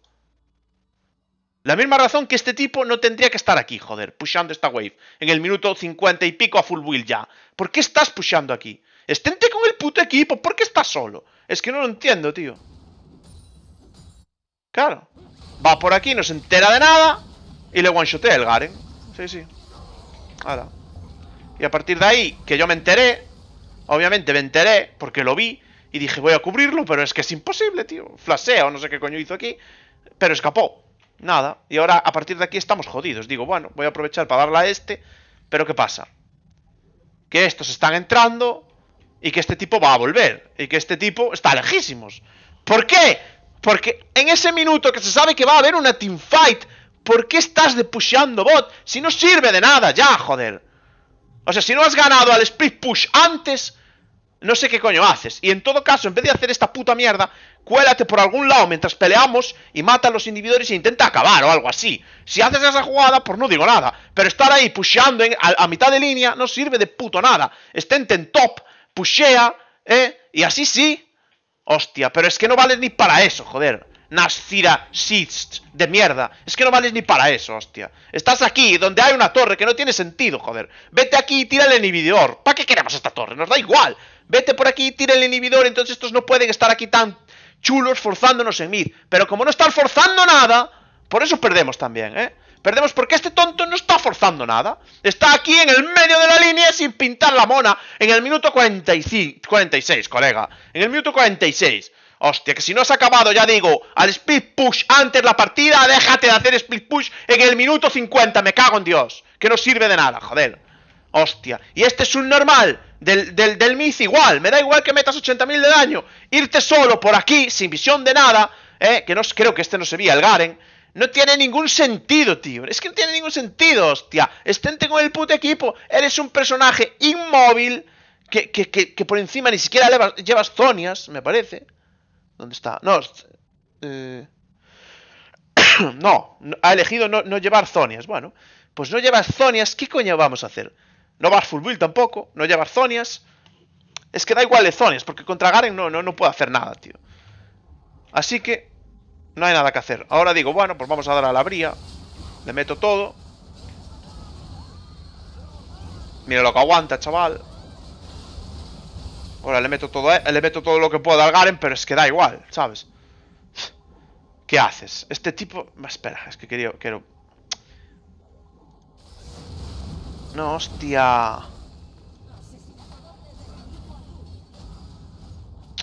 La misma razón que este tipo no tendría que estar aquí, joder, pushando esta wave. En el minuto 50 y pico a full wheel ya. ¿Por qué estás pushando aquí? Estente con el puto equipo, ¿por qué estás solo? Es que no lo entiendo, tío. Claro. Va por aquí, no se entera de nada y le one-shotea el Garen. Sí, sí. Ahora. Y a partir de ahí, que yo me enteré, obviamente me enteré porque lo vi y dije voy a cubrirlo, pero es que es imposible, tío. Flasea o no sé qué coño hizo aquí, pero escapó. Nada. Y ahora a partir de aquí estamos jodidos. Digo, bueno, voy a aprovechar para darle a este, pero ¿qué pasa? Que estos están entrando y que este tipo va a volver. Y que este tipo está lejísimos. ¿Por qué? Porque en ese minuto que se sabe que va a haber una teamfight, ¿por qué estás de pusheando bot? Si no sirve de nada, ya, joder. O sea, si no has ganado al split push antes, no sé qué coño haces. Y en todo caso, en vez de hacer esta puta mierda, cuélate por algún lado mientras peleamos y mata a los inhibidores e intenta acabar o algo así. Si haces esa jugada, pues no digo nada. Pero estar ahí pusheando a, mitad de línea no sirve de puto nada. Estente en top, pushea, ¿eh? Y así sí. Hostia, pero es que no vales ni para eso, joder. Nascira Seeds de mierda. Es que no vales ni para eso, hostia. Estás aquí, donde hay una torre que no tiene sentido, joder. Vete aquí y tira el inhibidor. ¿Para qué queremos esta torre? Nos da igual. Vete por aquí y tira el inhibidor. Entonces estos no pueden estar aquí tan chulos forzándonos en mid. Pero como no están forzando nada, por eso perdemos también, ¿eh? Perdemos porque este tonto no está forzando nada. Está aquí en el medio de la línea sin pintar la mona en el minuto 45, 46, colega. En el minuto 46. Hostia, que si no has acabado, ya digo, al split push antes la partida, déjate de hacer split push en el minuto 50. Me cago en Dios. Que no sirve de nada, joder. Hostia. Y este es un normal. Del, del, del Miz igual. Me da igual que metas 80.000 de daño. Irte solo por aquí, sin visión de nada. Eh, que no creo que este no se veía, el Garen. No tiene ningún sentido, tío. Es que no tiene ningún sentido, hostia. Estente con el puto equipo. Eres un personaje inmóvil. Que, que, que, que por encima ni siquiera llevas, llevas zonias, me parece. ¿Dónde está? No. Eh... no, ha elegido no, no, llevar zonias. Bueno, pues no llevas zonias. ¿Qué coño vamos a hacer? No vas full build tampoco. No llevas zonias. Es que da igual de zonias, porque contra Garen no, no, no puedo hacer nada, tío. Así que no hay nada que hacer. Ahora digo, bueno, pues vamos a dar a la bría. Le meto todo. Mira lo que aguanta, chaval. Ahora le meto todo, le meto todo lo que puedo al Garen, pero es que da igual, ¿sabes? ¿Qué haces? Este tipo... Espera, es que quería... Quiero... No, hostia.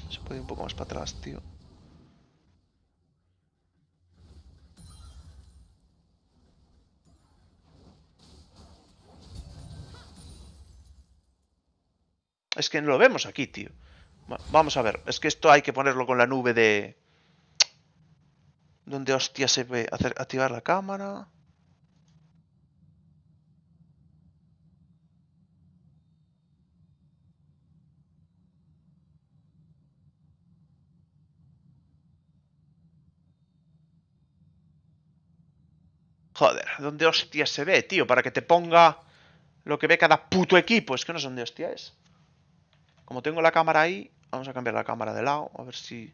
Se puede ir un poco más para atrás, tío. Es que no lo vemos aquí, tío. Vamos a ver. Es que esto hay que ponerlo con la nube de... ¿Dónde hostia se ve? Activar la cámara. Joder, ¿dónde hostia se ve, tío? Para que te ponga lo que ve cada puto equipo. Es que no sé dónde hostia es. Como tengo la cámara ahí, vamos a cambiar la cámara de lado, a ver si...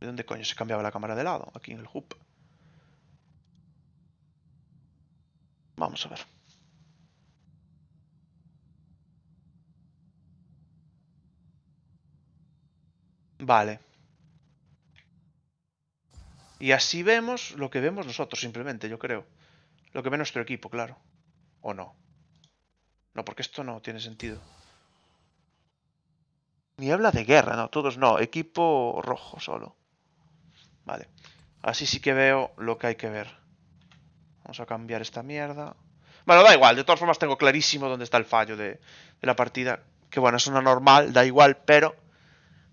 ¿De dónde coño se cambiaba la cámara de lado? Aquí en el hub. Vamos a ver. Vale. Y así vemos lo que vemos nosotros, simplemente, yo creo. Lo que ve nuestro equipo, claro. ¿O no? No, porque esto no tiene sentido. Niebla de guerra, no, todos no. Equipo rojo solo. Vale. Así sí que veo lo que hay que ver. Vamos a cambiar esta mierda. Bueno, da igual. De todas formas tengo clarísimo dónde está el fallo de, de la partida. Que bueno, es una normal, da igual, pero...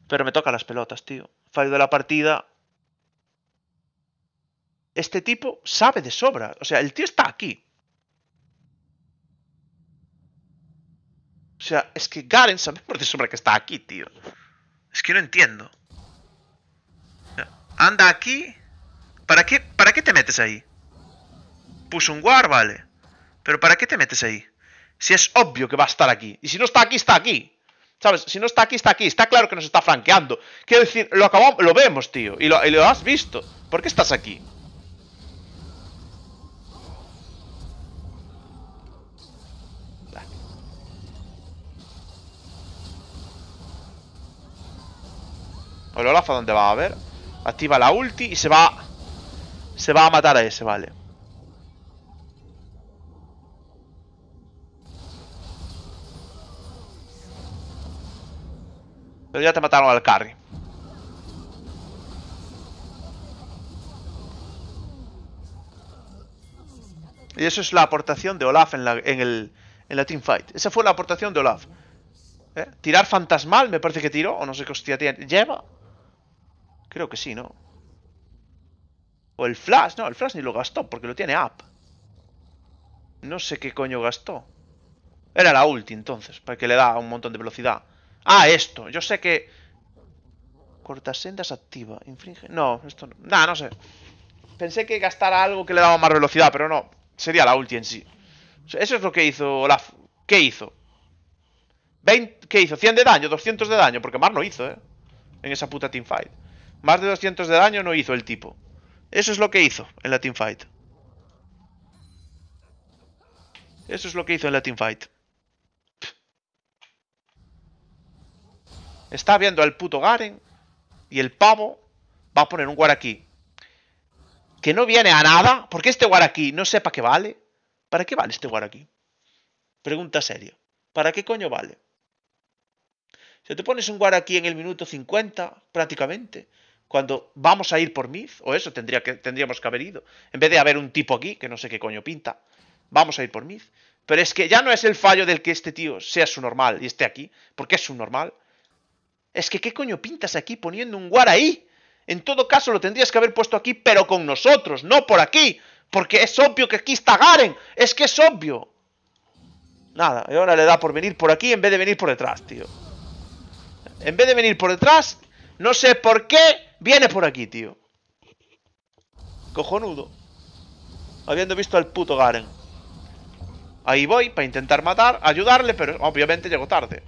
Pero me toca las pelotas, tío. Fallo de la partida. Este tipo sabe de sobra. O sea, el tío está aquí. Sea, es que Garen sabe por de sobra que está aquí, tío. Es que no entiendo. Anda aquí. ¿Para qué, ¿Para qué te metes ahí? Puso un guard, vale. Pero ¿para qué te metes ahí? Si es obvio que va a estar aquí. Y si no está aquí, está aquí. ¿Sabes? Si no está aquí, está aquí. Está claro que nos está franqueando. Quiero decir, lo acabamos, lo vemos, tío. Y lo, y lo has visto. ¿Por qué estás aquí? El Olaf a dónde va a ver. Activa la ulti y se va. Se va a matar a ese, vale. Pero ya te mataron al carry. Y eso es la aportación de Olaf en la, en el, en la teamfight. Esa fue la aportación de Olaf. ¿Eh? Tirar fantasmal, me parece que tiró. O no sé qué hostia tiene. ¿Lleva? Creo que sí, ¿no? O el flash. No, el flash ni lo gastó porque lo tiene up. No sé qué coño gastó. Era la ulti entonces, para que le da un montón de velocidad. Ah, esto. Yo sé que... Cortasendas activa. Infringe... No, esto no. Nah, no sé. Pensé que gastara algo que le daba más velocidad, pero no. Sería la ulti en sí. Eso es lo que hizo Olaf. ¿Qué hizo? 20... ¿Qué hizo? ¿100 de daño? ¿200 de daño? Porque más no hizo, ¿eh? En esa puta teamfight. Más de 200 de daño no hizo el tipo. Eso es lo que hizo en la teamfight. Eso es lo que hizo en la teamfight. Está viendo al puto Garen. Y el pavo va a poner un guard aquí. que no viene a nada, porque este guar aquí no sepa qué vale. ¿Para qué vale este guar aquí? Pregunta seria. ¿Para qué coño vale? Si te pones un guar aquí en el minuto 50, prácticamente, cuando vamos a ir por Myth, o eso tendría que, tendríamos que haber ido, en vez de haber un tipo aquí, que no sé qué coño pinta, vamos a ir por Myth. Pero es que ya no es el fallo del que este tío sea su normal y esté aquí, porque es su normal. Es que, ¿qué coño pintas aquí poniendo un guar ahí? En todo caso, lo tendrías que haber puesto aquí, pero con nosotros, no por aquí. Porque es obvio que aquí está Garen. Es que es obvio. Nada, y ahora le da por venir por aquí en vez de venir por detrás, tío. En vez de venir por detrás, no sé por qué, viene por aquí, tío. Cojonudo. Habiendo visto al puto Garen. Ahí voy para intentar matar, ayudarle, pero obviamente llego tarde.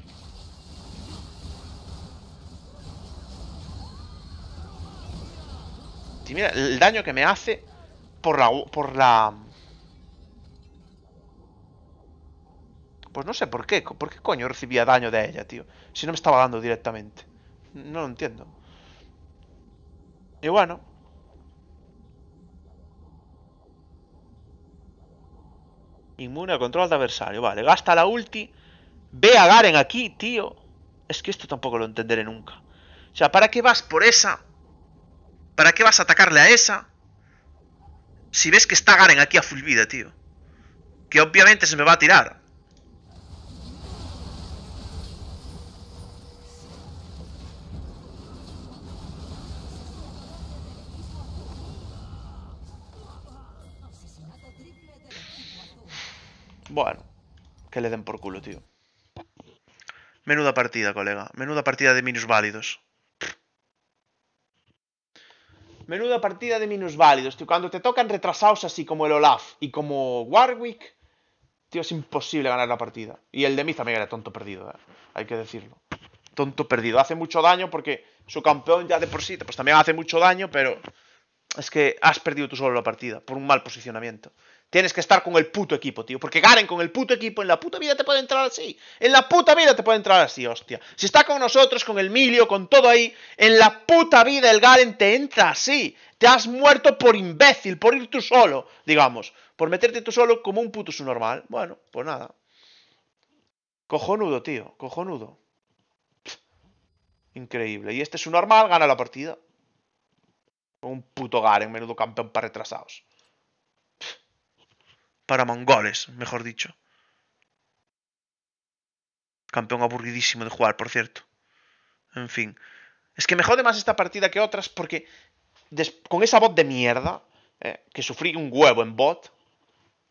Tío, mira el daño que me hace por la... Por la... Pues no sé por qué. ¿Por qué coño recibía daño de ella, tío? Si no me estaba dando directamente. No lo entiendo. Y bueno. Inmune al control de adversario. Vale, gasta la ulti. Ve a Garen aquí, tío. Es que esto tampoco lo entenderé nunca. O sea, ¿para qué vas por esa? ¿Para qué vas a atacarle a esa? Si ves que está Garen aquí a full vida, tío. Que obviamente se me va a tirar. Bueno, que le den por culo, tío. Menuda partida, colega. Menuda partida de minusválidos. Menuda partida de minusválidos, tío. Cuando te tocan retrasados así como el Olaf y como Warwick, tío, es imposible ganar la partida. Y el de mí también era tonto perdido, eh. hay que decirlo. Tonto perdido. Hace mucho daño porque su campeón ya de por sí, pues también hace mucho daño, pero es que has perdido tú solo la partida por un mal posicionamiento. Tienes que estar con el puto equipo, tío. Porque Garen con el puto equipo en la puta vida te puede entrar así. En la puta vida te puede entrar así, hostia. Si está con nosotros, con el Milio, con todo ahí, en la puta vida el Garen te entra así. Te has muerto por imbécil, por ir tú solo, digamos. Por meterte tú solo como un puto subnormal. Bueno, pues nada. Cojonudo, tío. Cojonudo. Increíble. Y este subnormal gana la partida. Un puto Garen, menudo campeón para retrasados. Para mongoles, mejor dicho. Campeón aburridísimo de jugar, por cierto. En fin. Es que me jode más esta partida que otras porque con esa bot de mierda, eh, que sufrí un huevo en bot,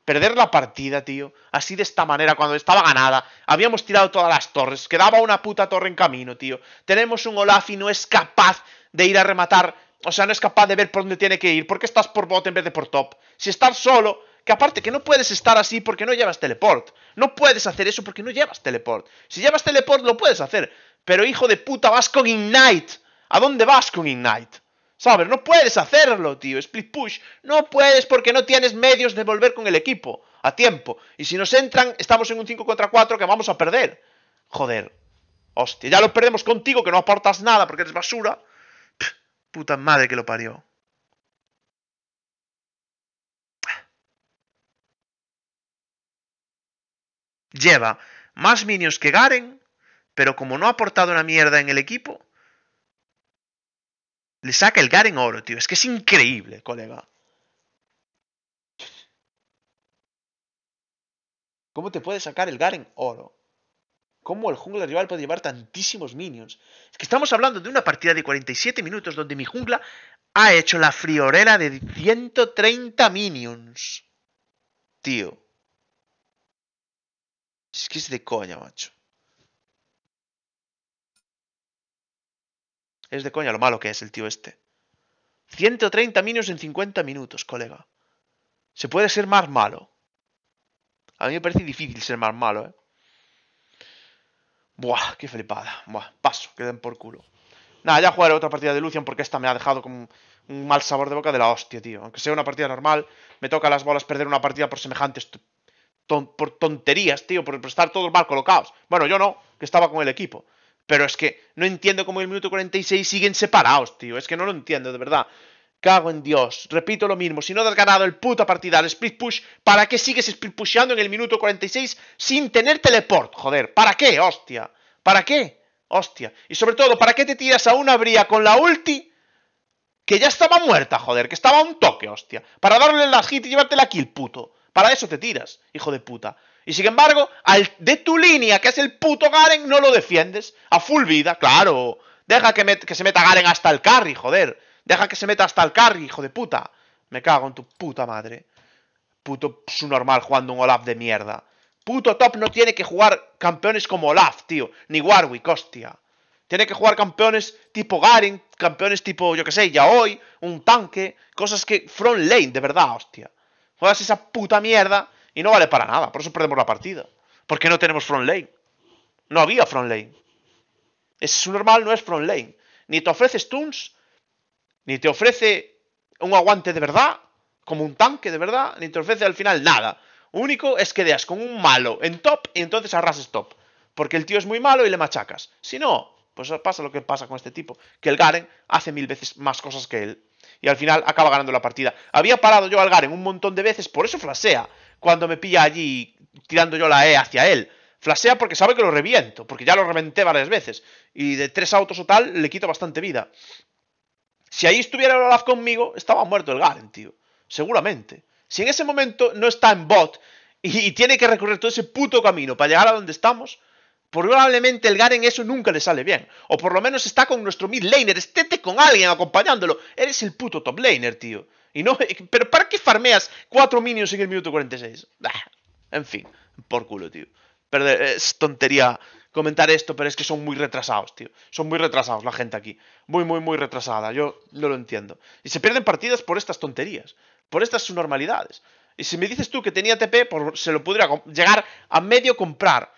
perder la partida, tío, así de esta manera, cuando estaba ganada, habíamos tirado todas las torres, quedaba una puta torre en camino, tío. Tenemos un Olaf y no es capaz de ir a rematar, o sea, no es capaz de ver por dónde tiene que ir. ¿Por qué estás por bot en vez de por top? Si estás solo, que aparte que no puedes estar así porque no llevas teleport. No puedes hacer eso porque no llevas teleport. Si llevas teleport lo puedes hacer, pero hijo de puta, vas con Ignite. ¿A dónde vas con Ignite? ¿Sabes? No puedes hacerlo, tío. Split push. No puedes porque no tienes medios de volver con el equipo a tiempo. Y si nos entran, estamos en un 5 contra 4 que vamos a perder. Joder. Hostia, ya lo perdemos contigo que no aportas nada porque eres basura. Puta madre que lo parió. Lleva más minions que Garen, pero como no ha aportado una mierda en el equipo, le saca el Garen oro, tío. Es que es increíble, colega. ¿Cómo te puede sacar el Garen oro? ¿Cómo el jungla rival puede llevar tantísimos minions? Es que estamos hablando de una partida de 47 minutos donde mi jungla ha hecho la friorera de 130 minions. Tío. Es que es de coña, macho. Es de coña lo malo que es el tío este. 130 minions en 50 minutos, colega. Se puede ser más malo. A mí me parece difícil ser más malo, ¿eh? Buah, qué flipada. Buah, paso, que den por culo. Nada, ya jugaré otra partida de Lucian porque esta me ha dejado como un mal sabor de boca de la hostia, tío. Aunque sea una partida normal, me toca las bolas perder una partida por semejantes tu- por tonterías, tío, por, por estar todos mal colocados. Bueno, yo no, que estaba con el equipo. Pero es que no entiendo cómo en el minuto 46 siguen separados, tío. Es que no lo entiendo, de verdad. Cago en Dios. Repito lo mismo. Si no has ganado el puta partida al split push, ¿para qué sigues split pushando en el minuto 46 sin tener teleport? Joder, ¿para qué? Hostia. ¿Para qué? Hostia. Y sobre todo, ¿para qué te tiras a una bría con la ulti que ya estaba muerta, joder? Que estaba a un toque, hostia. Para darle la hit y llevarte la kill, puto. Para eso te tiras, hijo de puta. Y sin embargo, al de tu línea, que es el puto Garen, no lo defiendes. A full vida, claro. Deja que, que se meta Garen hasta el carry, joder. Deja que se meta hasta el carry, hijo de puta. Me cago en tu puta madre. Puto su normal jugando un Olaf de mierda. Puto top no tiene que jugar campeones como Olaf, tío. Ni Warwick, hostia. Tiene que jugar campeones tipo Garen, campeones tipo, yo que sé, Yaoi, un tanque, cosas que front lane, de verdad, hostia. Juegas esa puta mierda y no vale para nada, por eso perdemos la partida. Porque no tenemos front lane. No había front lane. Es normal, no es front lane. Ni te ofrece stuns, ni te ofrece un aguante de verdad, como un tanque de verdad, ni te ofrece al final nada. Único es que deas con un malo en top y entonces arrases top. Porque el tío es muy malo y le machacas. Si no, pues pasa lo que pasa con este tipo. Que el Garen hace mil veces más cosas que él. Y al final acaba ganando la partida. Había parado yo al Garen un montón de veces, por eso flasea. Cuando me pilla allí tirando yo la E hacia él. Flasea porque sabe que lo reviento. Porque ya lo reventé varias veces. Y de tres autos o tal, le quito bastante vida. Si ahí estuviera el Olaf conmigo, estaba muerto el Garen, tío. Seguramente. Si en ese momento no está en bot y, y tiene que recorrer todo ese puto camino para llegar a donde estamos, probablemente el Garen eso nunca le sale bien. O por lo menos está con nuestro mid laner, estéte con alguien acompañándolo. Eres el puto top laner, tío. Y no, pero ¿para qué farmeas cuatro minions en el minuto 46? Bah, en fin, por culo, tío. Perder, es tontería comentar esto, pero es que son muy retrasados, tío. Son muy retrasados la gente aquí. Muy, muy, muy retrasada. Yo no lo entiendo. Y se pierden partidas por estas tonterías. Por estas subnormalidades. Y si me dices tú que tenía TP, pues se lo pudiera llegar a medio comprar.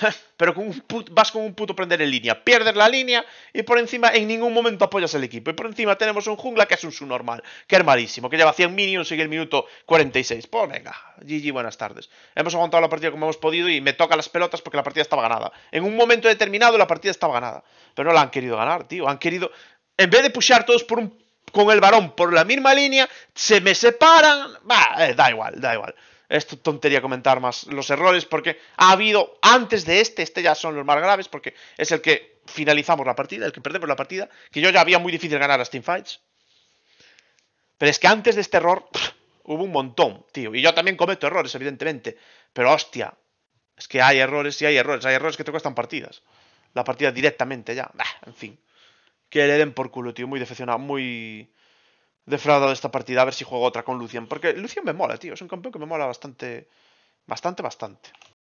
Pero con un put- vas con un puto prender en línea. Pierdes la línea y por encima en ningún momento apoyas el equipo. Y por encima tenemos un jungla que es un subnormal. Que es malísimo. Que lleva 100 minions en el minuto 46. Pues venga. GG, buenas tardes. Hemos aguantado la partida como hemos podido y me toca las pelotas porque la partida estaba ganada. En un momento determinado la partida estaba ganada. Pero no la han querido ganar, tío. Han querido... En vez de pushear todos con el varón por la misma línea, se me separan. Bah, eh, da igual, da igual. Es tontería comentar más los errores porque ha habido antes de este, este ya son los más graves porque es el que finalizamos la partida, el que perdemos la partida, que yo ya había muy difícil ganar las teamfights. Pero es que antes de este error hubo un montón, tío. Y yo también cometo errores, evidentemente. Pero hostia, es que hay errores y hay errores. Hay errores que te cuestan partidas. La partida directamente ya. Bah, en fin. Que le den por culo, tío. Muy decepcionado, muy defraudado de esta partida. A ver si juego otra con Lucian. Porque Lucian me mola, tío. Es un campeón que me mola bastante. Bastante, bastante.